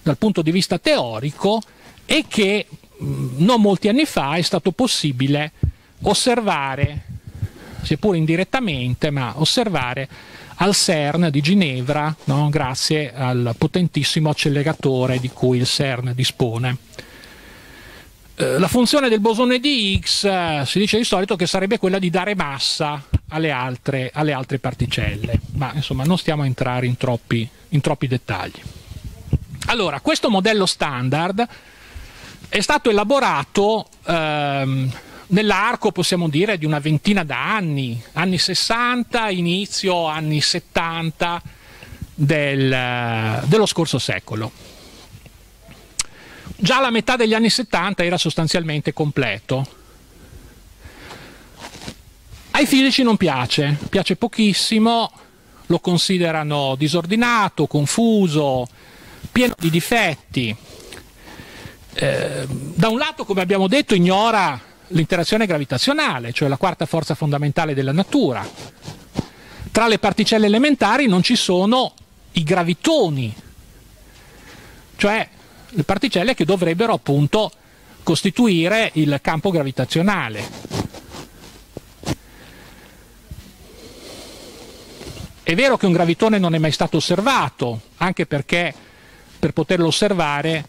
dal punto di vista teorico e che non molti anni fa è stato possibile osservare, seppur indirettamente, ma osservare al CERN di Ginevra, no? grazie al potentissimo acceleratore di cui il CERN dispone. Eh, la funzione del bosone di Higgs eh, si dice di solito che sarebbe quella di dare massa alle altre, alle altre particelle, ma insomma non stiamo a entrare in troppi, in troppi dettagli. Allora, questo modello standard è stato elaborato ehm, nell'arco, possiamo dire, di una ventina d'anni, anni 60, inizio anni 70 del, dello scorso secolo. Già la metà degli anni 70 era sostanzialmente completo. Ai fisici non piace, piace pochissimo, lo considerano disordinato, confuso, pieno di difetti. Eh, da un lato, come abbiamo detto, ignora l'interazione gravitazionale, cioè la quarta forza fondamentale della natura. Tra le particelle elementari non ci sono i gravitoni, cioè le particelle che dovrebbero appunto costituire il campo gravitazionale. È vero che un gravitone non è mai stato osservato, anche perché per poterlo osservare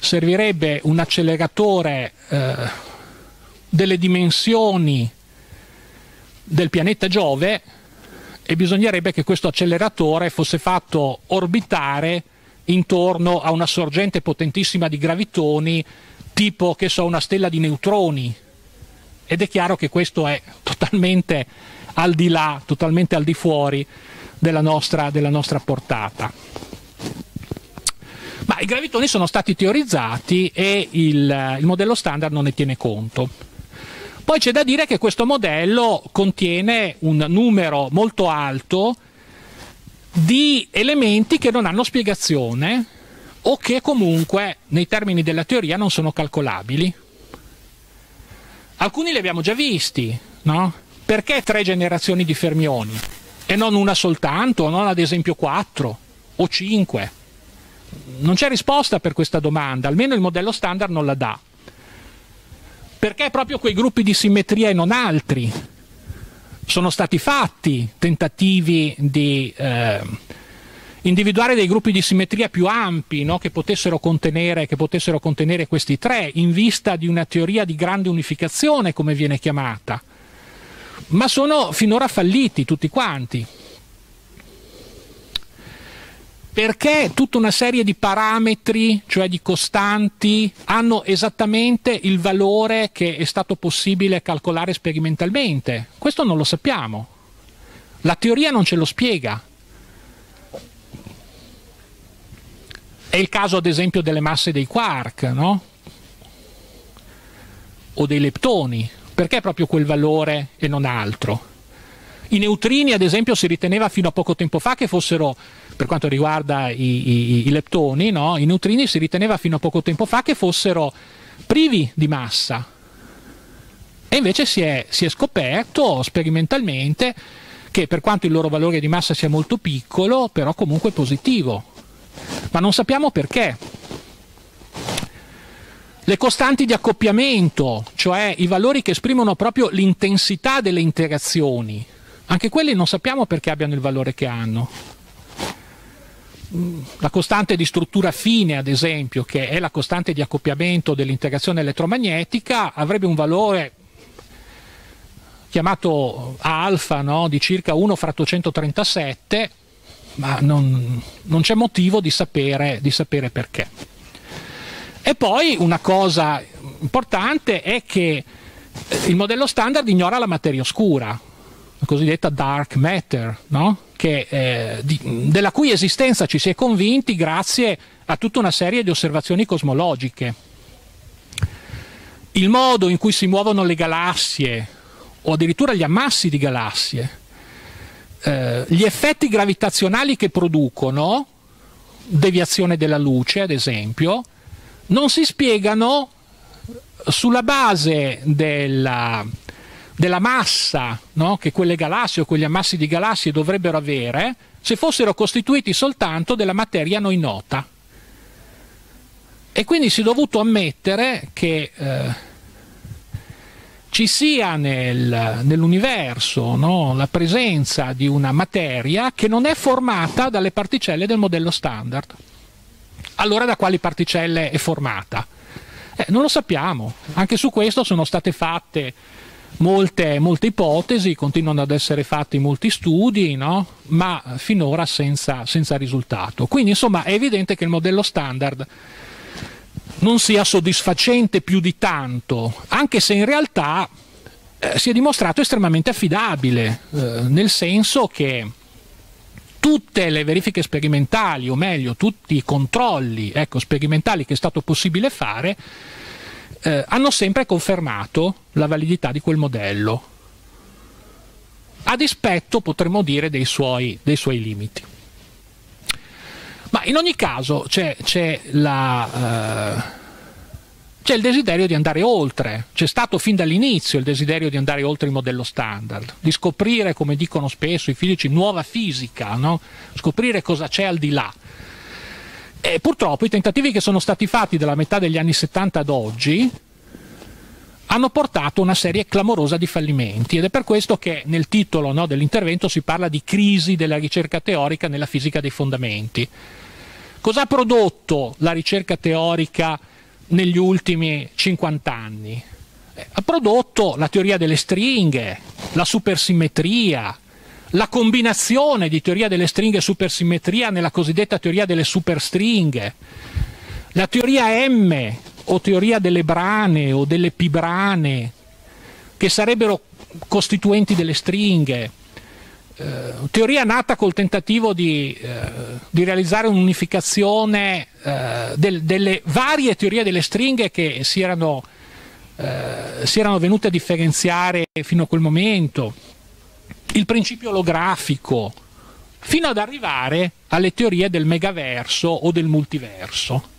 servirebbe un acceleratore eh, delle dimensioni del pianeta Giove e bisognerebbe che questo acceleratore fosse fatto orbitare intorno a una sorgente potentissima di gravitoni tipo che so una stella di neutroni ed è chiaro che questo è totalmente al di là, totalmente al di fuori della nostra, della nostra portata. Ma i gravitoni sono stati teorizzati e il, il modello standard non ne tiene conto. Poi c'è da dire che questo modello contiene un numero molto alto di elementi che non hanno spiegazione o che comunque nei termini della teoria non sono calcolabili. Alcuni li abbiamo già visti, no? Perché tre generazioni di fermioni e non una soltanto, non ad esempio quattro o cinque? Non c'è risposta per questa domanda, almeno il modello standard non la dà perché proprio quei gruppi di simmetria e non altri? Sono stati fatti tentativi di eh, individuare dei gruppi di simmetria più ampi no? che, potessero che potessero contenere questi tre in vista di una teoria di grande unificazione come viene chiamata. Ma sono finora falliti tutti quanti perché tutta una serie di parametri, cioè di costanti, hanno esattamente il valore che è stato possibile calcolare sperimentalmente. Questo non lo sappiamo. La teoria non ce lo spiega. È il caso ad esempio delle masse dei quark, no? O dei leptoni. Perché proprio quel valore e non altro? I neutrini, ad esempio, si riteneva fino a poco tempo fa che fossero per quanto riguarda i, i, i leptoni, no? i neutrini si riteneva fino a poco tempo fa che fossero privi di massa. E invece si è, si è scoperto sperimentalmente che per quanto il loro valore di massa sia molto piccolo, però comunque positivo. Ma non sappiamo perché. Le costanti di accoppiamento, cioè i valori che esprimono proprio l'intensità delle interazioni, anche quelli non sappiamo perché abbiano il valore che hanno la costante di struttura fine, ad esempio, che è la costante di accoppiamento dell'integrazione elettromagnetica, avrebbe un valore chiamato alfa no? di circa 1 fratto 137, ma non, non c'è motivo di sapere, di sapere perché. E poi una cosa importante è che il modello standard ignora la materia oscura, la cosiddetta dark matter, no? Che, eh, di, della cui esistenza ci si è convinti grazie a tutta una serie di osservazioni cosmologiche. Il modo in cui si muovono le galassie, o addirittura gli ammassi di galassie, eh, gli effetti gravitazionali che producono, deviazione della luce ad esempio, non si spiegano sulla base della, della massa no? che quelle galassie o quegli ammassi di galassie dovrebbero avere se fossero costituiti soltanto della materia noi nota. E quindi si è dovuto ammettere che eh, ci sia nel, nell'universo no? la presenza di una materia che non è formata dalle particelle del modello standard. Allora da quali particelle è formata? Eh, non lo sappiamo, anche su questo sono state fatte molte, molte ipotesi, continuano ad essere fatti molti studi, no? ma finora senza, senza risultato. Quindi insomma è evidente che il modello standard non sia soddisfacente più di tanto, anche se in realtà eh, si è dimostrato estremamente affidabile, eh, nel senso che tutte le verifiche sperimentali, o meglio, tutti i controlli ecco, sperimentali che è stato possibile fare, eh, hanno sempre confermato la validità di quel modello, a dispetto, potremmo dire, dei suoi, dei suoi limiti. Ma in ogni caso c'è, la... Uh, c'è il desiderio di andare oltre, c'è stato fin dall'inizio il desiderio di andare oltre il modello standard, di scoprire, come dicono spesso i fisici, nuova fisica, no? scoprire cosa c'è al di là. E purtroppo i tentativi che sono stati fatti dalla metà degli anni 70 ad oggi hanno portato una serie clamorosa di fallimenti ed è per questo che nel titolo no, dell'intervento si parla di crisi della ricerca teorica nella fisica dei fondamenti. Cosa ha prodotto la ricerca teorica negli ultimi 50 anni? Eh, ha prodotto la teoria delle stringhe, la supersimmetria, la combinazione di teoria delle stringhe e supersimmetria nella cosiddetta teoria delle superstringhe, la teoria M o teoria delle brane o delle pibrane, che sarebbero costituenti delle stringhe, eh, teoria nata col tentativo di, eh, di realizzare un'unificazione eh, del, delle varie teorie delle stringhe che si erano, eh, si erano venute a differenziare fino a quel momento il principio olografico, fino ad arrivare alle teorie del megaverso o del multiverso.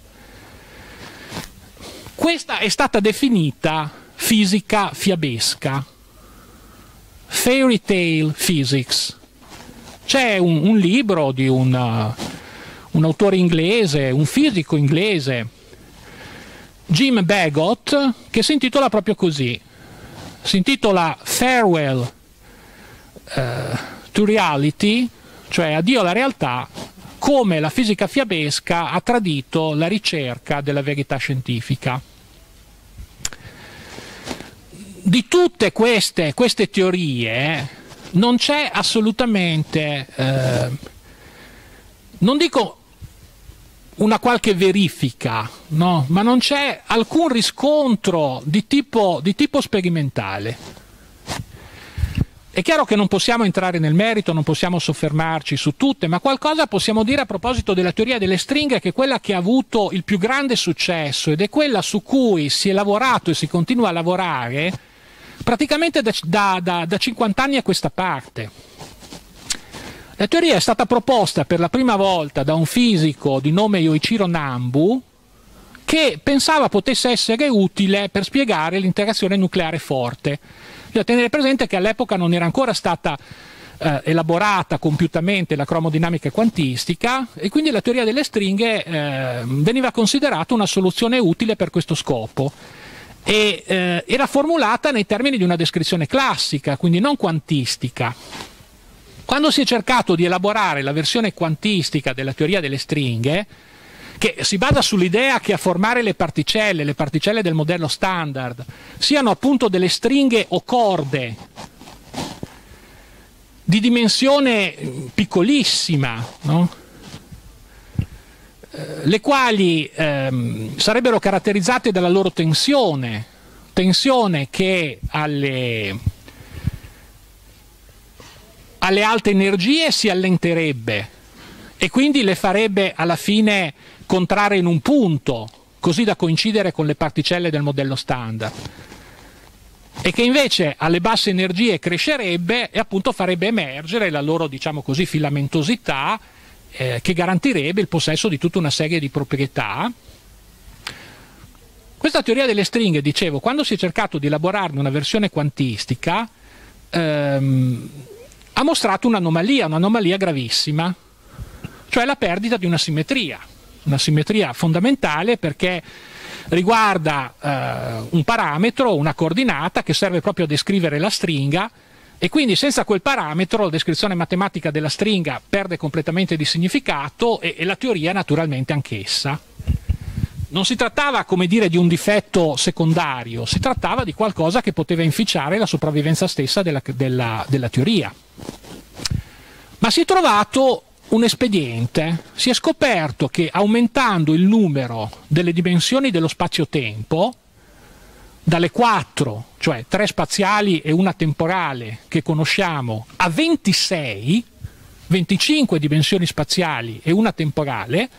Questa è stata definita fisica fiabesca, fairy tale physics. C'è un, un libro di una, un autore inglese, un fisico inglese, Jim Bagot, che si intitola proprio così. Si intitola Farewell uh, to reality, cioè addio alla realtà, come la fisica fiabesca ha tradito la ricerca della verità scientifica. Di tutte queste, queste teorie non c'è assolutamente, eh, non dico una qualche verifica, no? ma non c'è alcun riscontro di tipo, di tipo sperimentale. È chiaro che non possiamo entrare nel merito, non possiamo soffermarci su tutte, ma qualcosa possiamo dire a proposito della teoria delle stringhe, che è quella che ha avuto il più grande successo ed è quella su cui si è lavorato e si continua a lavorare praticamente da, da, da, da 50 anni a questa parte. La teoria è stata proposta per la prima volta da un fisico di nome Yoichiro Nambu, che pensava potesse essere utile per spiegare l'interazione nucleare forte. Bisogna tenere presente che all'epoca non era ancora stata eh, elaborata compiutamente la cromodinamica quantistica e quindi la teoria delle stringhe eh, veniva considerata una soluzione utile per questo scopo e eh, era formulata nei termini di una descrizione classica, quindi non quantistica. Quando si è cercato di elaborare la versione quantistica della teoria delle stringhe, che si basa sull'idea che a formare le particelle, le particelle del modello standard, siano appunto delle stringhe o corde di dimensione piccolissima, no? eh, le quali ehm, sarebbero caratterizzate dalla loro tensione, tensione che alle, alle alte energie si allenterebbe e quindi le farebbe alla fine contrarre in un punto, così da coincidere con le particelle del modello standard. E che invece alle basse energie crescerebbe e appunto farebbe emergere la loro, diciamo così, filamentosità eh, che garantirebbe il possesso di tutta una serie di proprietà. Questa teoria delle stringhe, dicevo, quando si è cercato di elaborarne una versione quantistica, ehm, ha mostrato un'anomalia, un'anomalia gravissima, cioè la perdita di una simmetria, una simmetria fondamentale perché riguarda eh, un parametro, una coordinata che serve proprio a descrivere la stringa e quindi senza quel parametro la descrizione matematica della stringa perde completamente di significato e, e la teoria naturalmente anch'essa. Non si trattava, come dire, di un difetto secondario, si trattava di qualcosa che poteva inficiare la sopravvivenza stessa della, della, della teoria. Ma si è trovato un espediente, si è scoperto che aumentando il numero delle dimensioni dello spazio-tempo, dalle 4, cioè 3 spaziali e una temporale che conosciamo, a 26, 25 dimensioni spaziali e una temporale,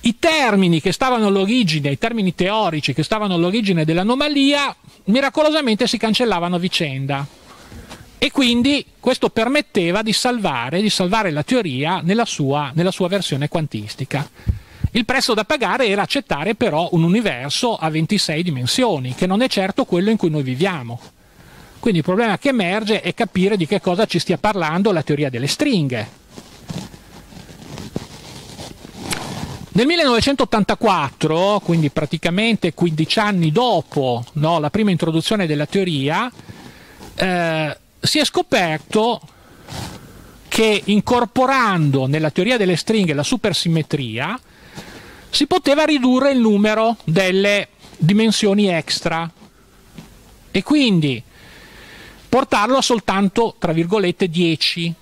i termini che stavano all'origine, i termini teorici che stavano all'origine dell'anomalia, miracolosamente si cancellavano a vicenda e quindi questo permetteva di salvare, di salvare la teoria nella sua, nella sua versione quantistica. Il prezzo da pagare era accettare però un universo a 26 dimensioni, che non è certo quello in cui noi viviamo. Quindi il problema che emerge è capire di che cosa ci stia parlando la teoria delle stringhe. Nel 1984, quindi praticamente 15 anni dopo no, la prima introduzione della teoria, eh, si è scoperto che incorporando nella teoria delle stringhe la supersimmetria si poteva ridurre il numero delle dimensioni extra e quindi portarlo a soltanto, tra virgolette, 10,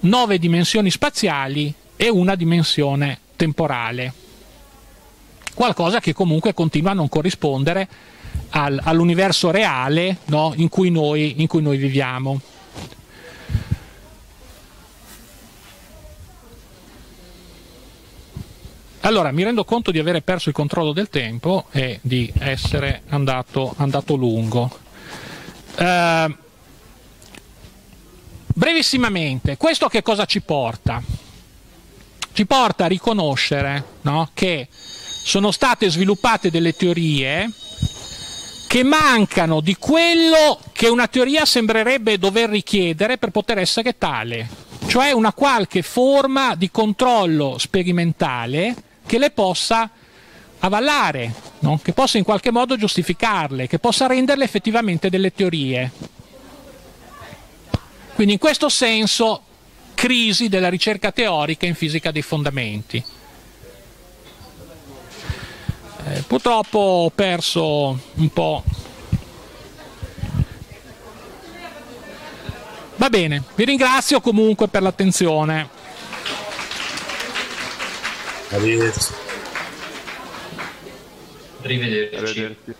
9 dimensioni spaziali e una dimensione temporale. Qualcosa che comunque continua a non corrispondere al, all'universo reale no? in, cui noi, in cui noi viviamo. Allora, mi rendo conto di avere perso il controllo del tempo e di essere andato, andato lungo. Uh, brevissimamente, questo che cosa ci porta? Ci porta a riconoscere no, che sono state sviluppate delle teorie che mancano di quello che una teoria sembrerebbe dover richiedere per poter essere tale, cioè una qualche forma di controllo sperimentale che le possa avallare, no? che possa in qualche modo giustificarle, che possa renderle effettivamente delle teorie. Quindi in questo senso crisi della ricerca teorica in fisica dei fondamenti. Eh, purtroppo ho perso un po'. Va bene, vi ringrazio comunque per l'attenzione. Arrivederci. Arrivederci. Arrivederci.